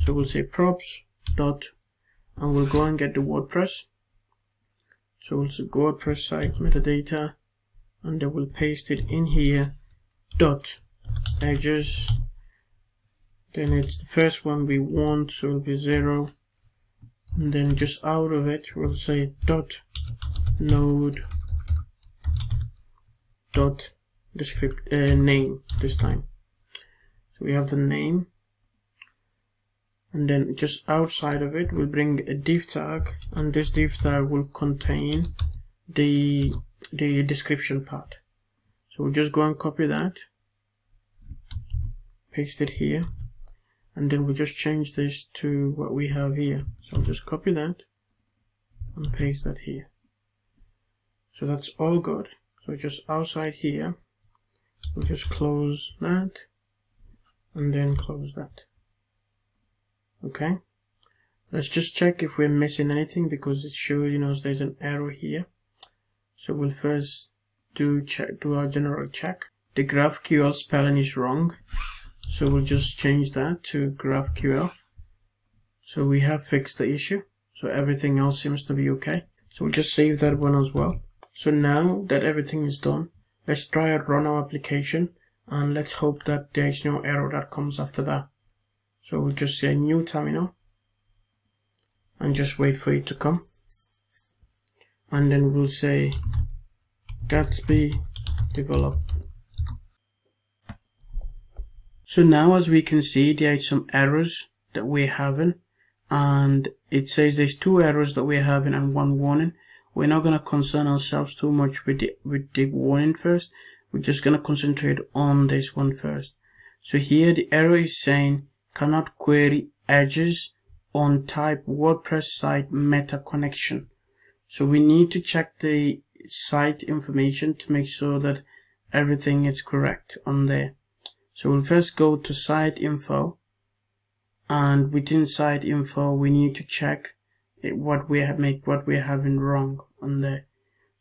so we'll say props dot and we'll go and get the WordPress. So we'll say WordPress site metadata and then we'll paste it in here. Dot. Edges. Then it's the first one we want so it'll be zero. And then just out of it we'll say dot node dot descript uh, name this time. So we have the name and then just outside of it we'll bring a div tag. And this div tag will contain the the description part. So we'll just go and copy that paste it here and then we'll just change this to what we have here. So I'll just copy that and paste that here. So that's all good. So just outside here we'll just close that and then close that okay. Let's just check if we're missing anything because it shows you know there's an error here. So we'll first do check do our general check. The GraphQL spelling is wrong. So we'll just change that to GraphQL. So we have fixed the issue. So everything else seems to be okay. So we'll just save that one as well. So now that everything is done let's try and run our application and let's hope that there is no error that comes after that so we'll just say new terminal and just wait for it to come. And then we'll say Gatsby develop. So now as we can see there are some errors that we're having and it says there's two errors that we're having and one warning. We're not going to concern ourselves too much with the with the warning first. We're just going to concentrate on this one first. So here the error is saying cannot query edges on type WordPress site meta connection. So we need to check the site information to make sure that everything is correct on there. So we'll first go to site info and within site info we need to check what we have make what we're having wrong on there.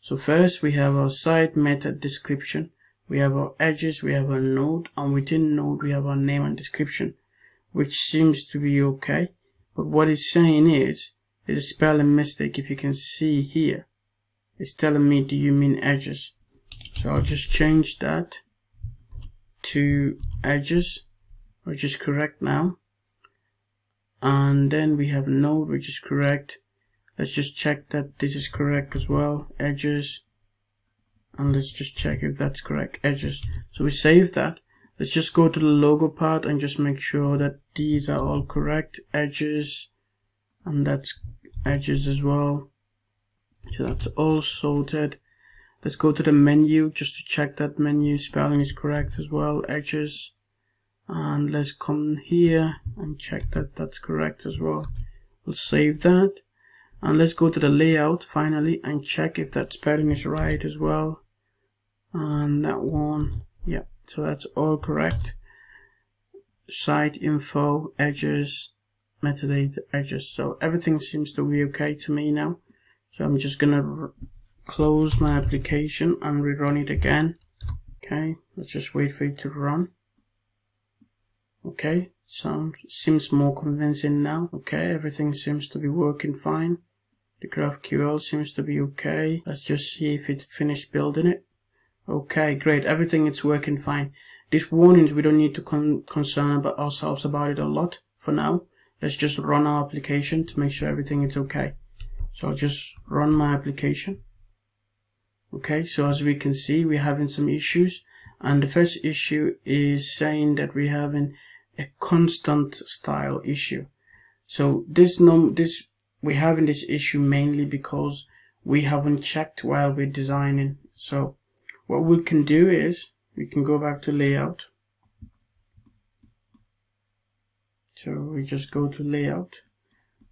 So first we have our site meta description, we have our edges, we have our node and within node we have our name and description which seems to be okay. But what it's saying is, there's a spelling mistake if you can see here. It's telling me, do you mean edges? So I'll just change that to edges, which is correct now. And then we have node, which is correct. Let's just check that this is correct as well. Edges. And let's just check if that's correct. Edges. So we save that. Let's just go to the logo part and just make sure that these are all correct edges and that's edges as well. So that's all sorted. Let's go to the menu just to check that menu spelling is correct as well. Edges. And let's come here and check that that's correct as well. We'll save that. And let's go to the layout finally and check if that spelling is right as well. And that one, yeah, so that's all correct. Site info, edges, metadata, edges. So everything seems to be okay to me now. So I'm just gonna close my application and rerun it again. Okay, let's just wait for it to run. Okay, sounds seems more convincing now. Okay, everything seems to be working fine. The GraphQL seems to be okay. Let's just see if it finished building it. Okay, great. Everything is working fine. These warnings, we don't need to con concern about ourselves about it a lot for now. Let's just run our application to make sure everything is okay. So I'll just run my application. Okay, so as we can see, we're having some issues. And the first issue is saying that we're having a constant style issue. So this num this we're having this issue mainly because we haven't checked while we're designing. So what we can do is we can go back to layout. So we just go to layout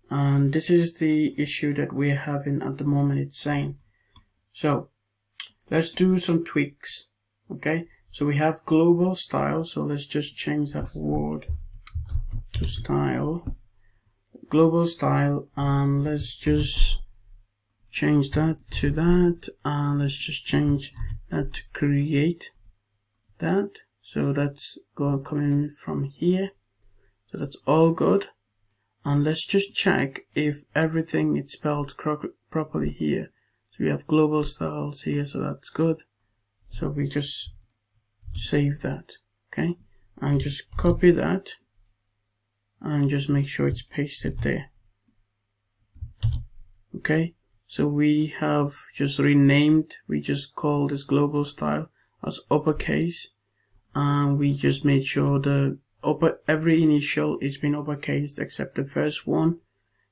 and this is the issue that we're having at the moment it's saying. So let's do some tweaks. Okay, so we have global style. So let's just change that word to style, global style, and let's just change that to that. And let's just change to create that. So that's going coming from here. So that's all good. And let's just check if everything is spelled properly here. So we have global styles here, so that's good. So we just save that, okay? And just copy that and just make sure it's pasted there. Okay, so we have just renamed, we just call this global style as uppercase and we just made sure the upper every initial is been uppercase except the first one.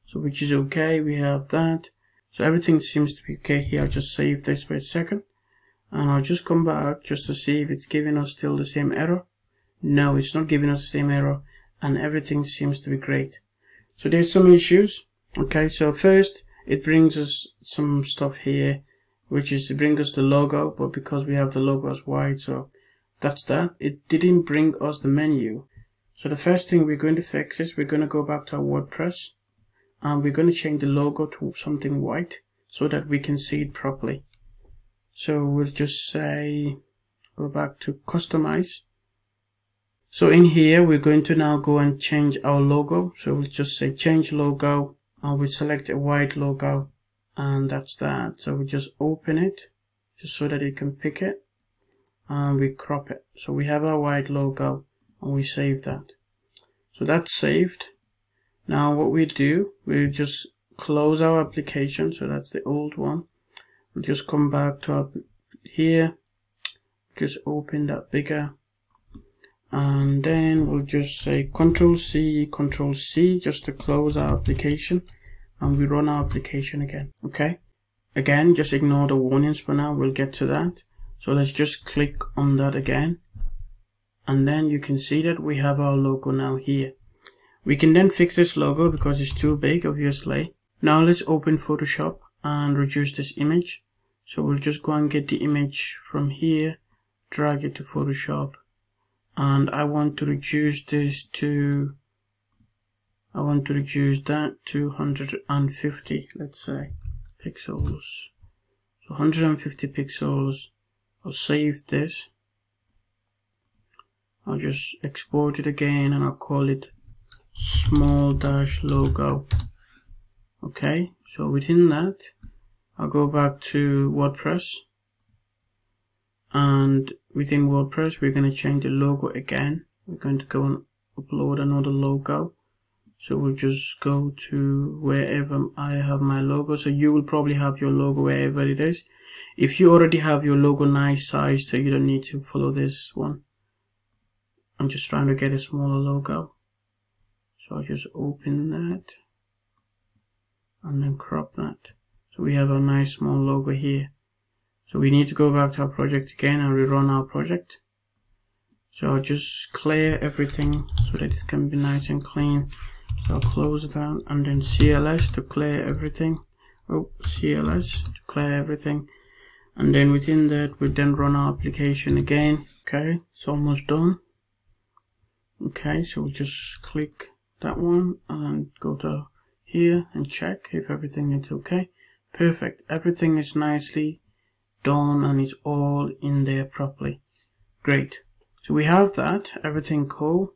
So which is okay, we have that. So everything seems to be okay here. I'll just save this for a second and I'll just come back just to see if it's giving us still the same error. No, it's not giving us the same error and everything seems to be great. So there's some issues. Okay, so first it brings us some stuff here which is to bring us the logo but because we have the logo as white so that's that. It didn't bring us the menu. So the first thing we're going to fix is we're going to go back to our WordPress and we're going to change the logo to something white so that we can see it properly. So we'll just say, go back to customize. So in here, we're going to now go and change our logo. So we'll just say change logo and we select a white logo and that's that. So we just open it just so that it can pick it and we crop it. So we have our white logo and we save that. So that's saved. Now what we do, we just close our application. So that's the old one. We'll just come back to our, here, just open that bigger. And then we'll just say Control C, Control C, just to close our application. And we run our application again. Okay. Again, just ignore the warnings for now. We'll get to that. So let's just click on that again. And then you can see that we have our logo now here. We can then fix this logo because it's too big, obviously. Now let's open Photoshop and reduce this image. So we'll just go and get the image from here, drag it to Photoshop. And I want to reduce this to, I want to reduce that to 150, let's say, pixels. So 150 pixels I'll save this. I'll just export it again and I'll call it small dash logo. Okay, so within that, I'll go back to WordPress. And within WordPress, we're going to change the logo again. We're going to go and upload another logo. So we'll just go to wherever I have my logo. So you will probably have your logo wherever it is. If you already have your logo nice size, so you don't need to follow this one. I'm just trying to get a smaller logo. So I'll just open that and then crop that. So we have a nice small logo here. So we need to go back to our project again and rerun our project. So I'll just clear everything so that it can be nice and clean. So I'll close that and then CLS to clear everything. Oh, CLS to clear everything. And then within that, we then run our application again. Okay, it's almost done. Okay, so we'll just click that one and go to here and check if everything is okay. Perfect. Everything is nicely done and it's all in there properly. Great. So we have that, everything cool.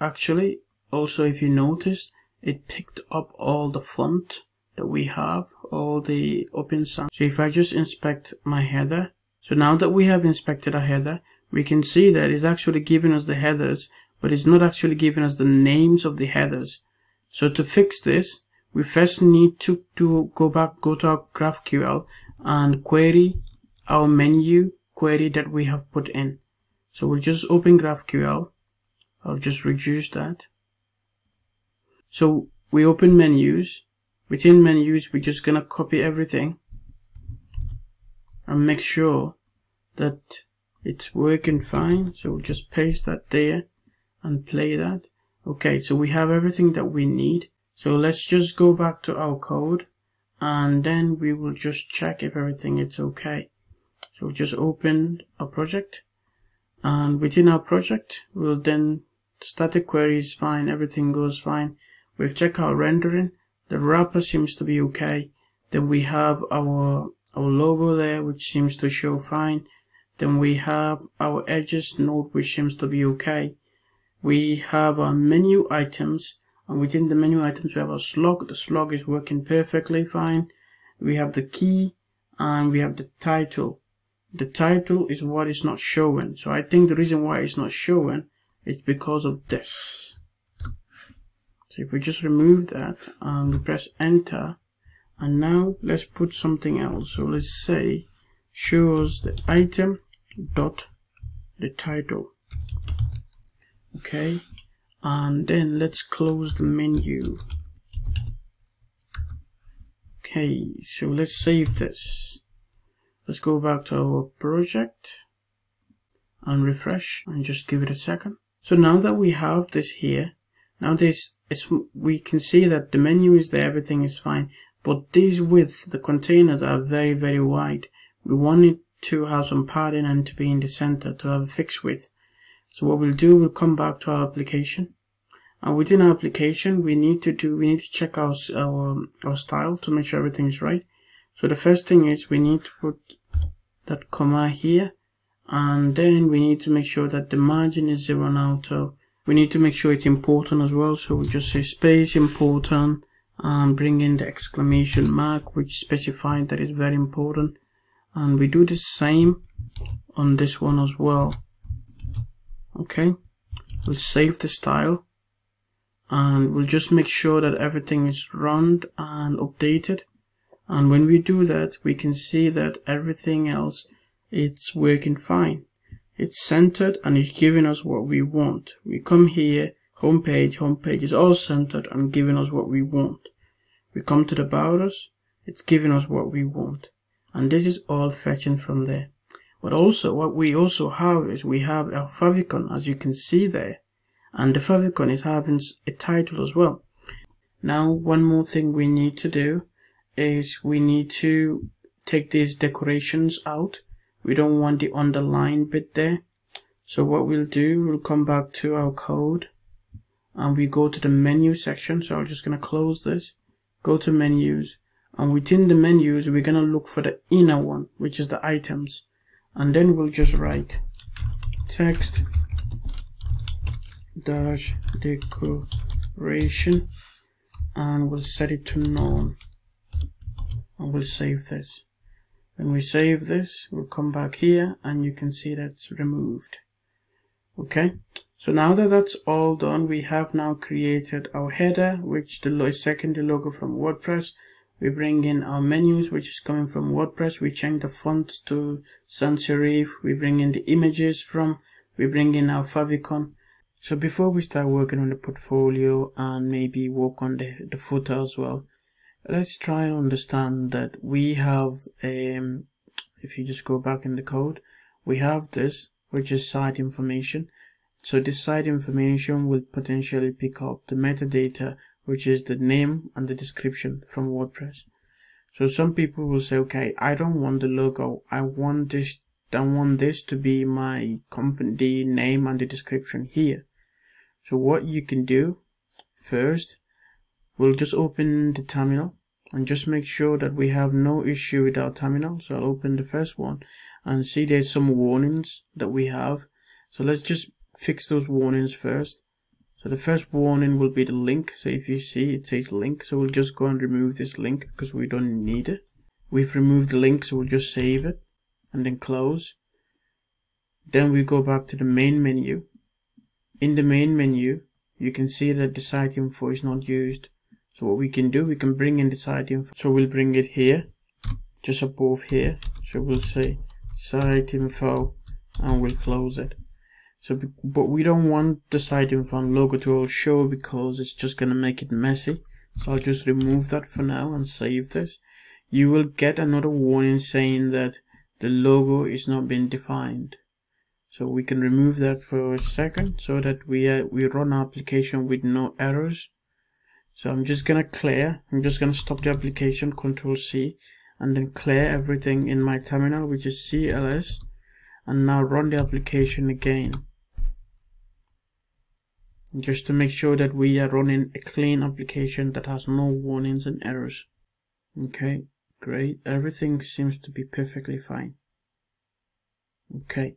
Actually, also if you notice it picked up all the font that we have all the Open Sans so if i just inspect my header so now that we have inspected our header we can see that it's actually giving us the headers but it's not actually giving us the names of the headers so to fix this we first need to, to go back go to our graphql and query our menu query that we have put in so we'll just open graphql i'll just reduce that so we open menus. Within menus, we're just gonna copy everything and make sure that it's working fine. So we'll just paste that there and play that. Okay, so we have everything that we need. So let's just go back to our code and then we will just check if everything is okay. So we'll just open a project and within our project, we'll then static query is fine, everything goes fine. We've checked our rendering. The wrapper seems to be okay. Then we have our, our logo there, which seems to show fine. Then we have our edges node, which seems to be okay. We have our menu items, and within the menu items, we have our slug. The slug is working perfectly fine. We have the key, and we have the title. The title is what is not showing. So I think the reason why it's not showing is because of this. So if we just remove that and we press enter and now let's put something else. So let's say shows the item dot the title. Okay. And then let's close the menu. Okay, so let's save this. Let's go back to our project and refresh and just give it a second. So now that we have this here, now this is, we can see that the menu is there, everything is fine, but these width, the containers are very, very wide. We want it to have some padding and to be in the center to have a fixed width. So what we'll do, we'll come back to our application. And within our application, we need to do, we need to check our, our, um, our style to make sure everything's right. So the first thing is we need to put that comma here. And then we need to make sure that the margin is zero now. So we need to make sure it's important as well. So we just say space important and bring in the exclamation mark, which specifies that it's very important. And we do the same on this one as well. Okay. We'll save the style and we'll just make sure that everything is run and updated and when we do that we can see that everything else it's working fine. It's centered and it's giving us what we want. We come here homepage homepage is all centered and giving us what we want. We come to the about us it's giving us what we want. And this is all fetching from there. But also what we also have is we have our favicon as you can see there. And the favicon is having a title as well. Now one more thing we need to do is we need to take these decorations out. We don't want the underline bit there. So what we'll do, we'll come back to our code and we go to the menu section. So I'm just going to close this, go to menus and within the menus, we're going to look for the inner one, which is the items. And then we'll just write text dash decoration and we'll set it to none and we'll save this. When we save this, we'll come back here and you can see that's removed. Okay, so now that that's all done, we have now created our header, which the second the logo from WordPress. We bring in our menus, which is coming from WordPress. We change the font to sans serif. We bring in the images from, we bring in our favicon. So before we start working on the portfolio and maybe work on the, the footer as well, let's try and understand that we have um if you just go back in the code we have this which is site information. So this site information will potentially pick up the metadata which is the name and the description from WordPress. So some people will say okay I don't want the logo. I want this I want this to be my company name and the description here. So what you can do first we'll just open the terminal and just make sure that we have no issue with our terminal. So I'll open the first one and see there's some warnings that we have. So let's just fix those warnings first. So the first warning will be the link. So if you see it says link. So we'll just go and remove this link because we don't need it. We've removed the link so we'll just save it and then close. Then we go back to the main menu. In the main menu you can see that the site info is not used so what we can do, we can bring in the site info. So we'll bring it here, just above here. So we'll say site info and we'll close it. So, but we don't want the site info and logo to all show because it's just going to make it messy. So I'll just remove that for now and save this. You will get another warning saying that the logo is not being defined. So we can remove that for a second so that we, uh, we run our application with no errors. So I'm just gonna clear, I'm just gonna stop the application, Control C, and then clear everything in my terminal, which is CLS, and now run the application again. Just to make sure that we are running a clean application that has no warnings and errors. Okay, great. Everything seems to be perfectly fine. Okay.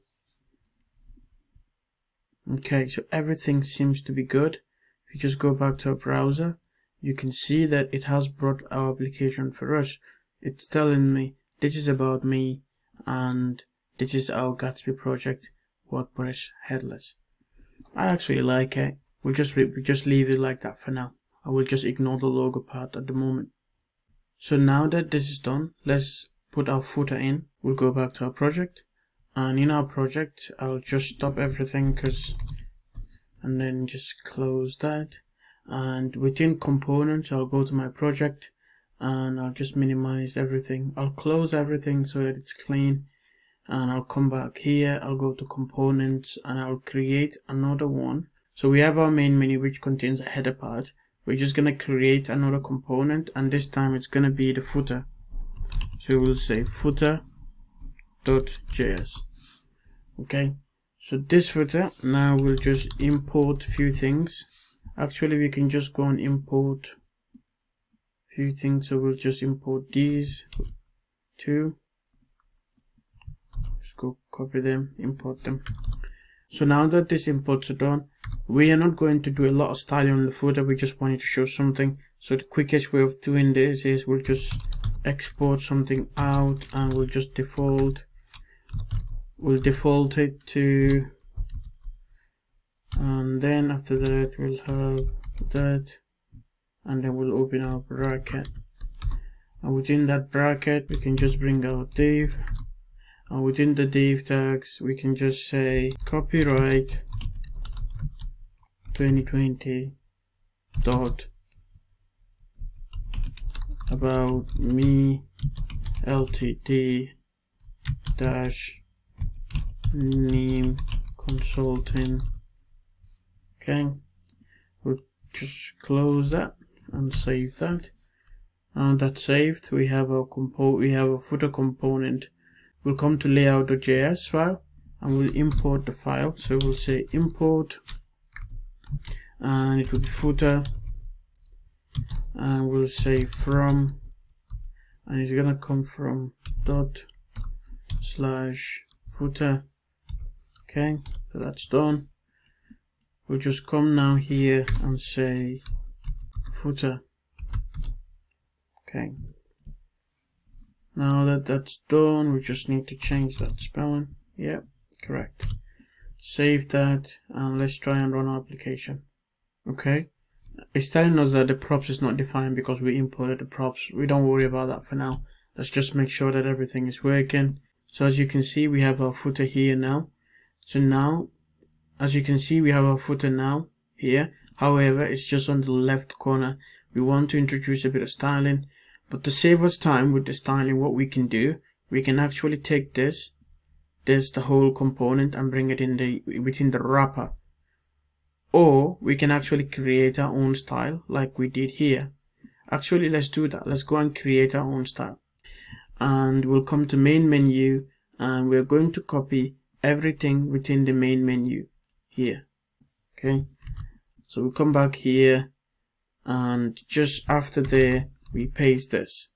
Okay, so everything seems to be good. If you just go back to our browser, you can see that it has brought our application for us. It's telling me this is about me and this is our Gatsby project WordPress headless. I actually like it. We'll just we'll just leave it like that for now. I will just ignore the logo part at the moment. So now that this is done, let's put our footer in. We'll go back to our project and in our project, I'll just stop everything because and then just close that and within components I'll go to my project and I'll just minimize everything. I'll close everything so that it's clean and I'll come back here. I'll go to components and I'll create another one. So we have our main menu which contains a header part. We're just gonna create another component and this time it's gonna be the footer. So we'll say footer footer.js. Okay, so this footer, now we'll just import a few things. Actually, we can just go and import a few things. So we'll just import these two. Just go copy them, import them. So now that this imports are done, we are not going to do a lot of styling on the footer. We just wanted to show something. So the quickest way of doing this is we'll just export something out and we'll just default we'll default it to and then after that we'll have that. And then we'll open our bracket. And within that bracket we can just bring out div. And within the div tags we can just say copyright 2020 dot about me ltd dash name consulting okay. We'll just close that and save that. And that's saved we have a compo we have a footer component. We'll come to layout.js file and we'll import the file. So we'll say import and it will be footer. And we'll say from and it's gonna come from dot slash footer. Okay so that's done we'll just come now here and say footer. Okay. Now that that's done we just need to change that spelling. Yep correct. Save that and let's try and run our application. Okay. It's telling us that the props is not defined because we imported the props. We don't worry about that for now. Let's just make sure that everything is working. So as you can see we have our footer here now. So now as you can see we have our footer now here. However it's just on the left corner. We want to introduce a bit of styling but to save us time with the styling what we can do we can actually take this this the whole component and bring it in the within the wrapper. Or we can actually create our own style like we did here. Actually let's do that. Let's go and create our own style. And we'll come to main menu and we're going to copy everything within the main menu here okay? So we come back here and just after there we paste this.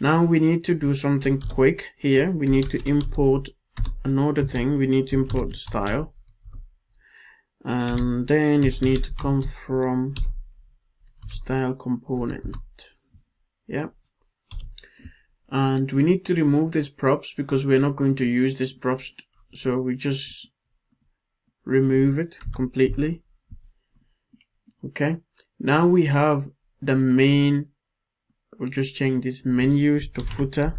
Now we need to do something quick here. We need to import another thing. We need to import the style. And then it needs to come from style component. Yeah. And we need to remove these props because we're not going to use these props. So we just remove it completely. Okay. Now we have the main we'll just change this menus to footer.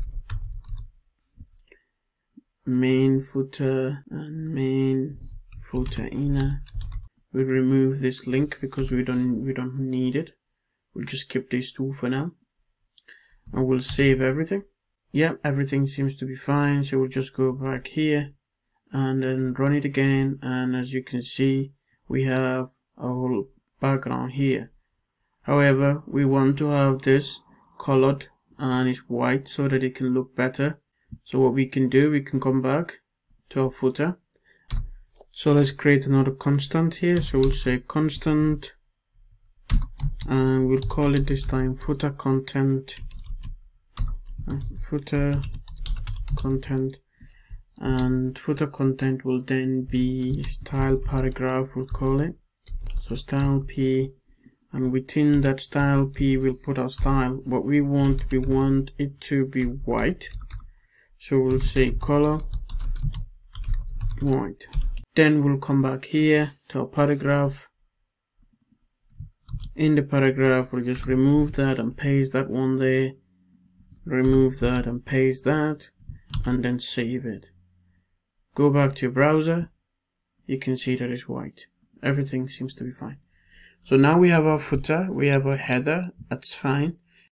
Main footer and main footer inner. We'll remove this link because we don't we don't need it. We'll just keep these two for now. And we'll save everything. Yeah everything seems to be fine so we'll just go back here and then run it again and as you can see we have a whole background here. However we want to have this colored and it's white so that it can look better. So what we can do we can come back to our footer. So let's create another constant here. So we'll say constant and we'll call it this time footer content footer content and footer content will then be style paragraph we'll call it. So style p and within that style p we'll put our style. What we want we want it to be white. So we'll say color white. Then we'll come back here to our paragraph. In the paragraph we'll just remove that and paste that one there. Remove that and paste that and then save it go back to your browser. You can see that it's white. Everything seems to be fine. So now we have our footer. We have a header. That's fine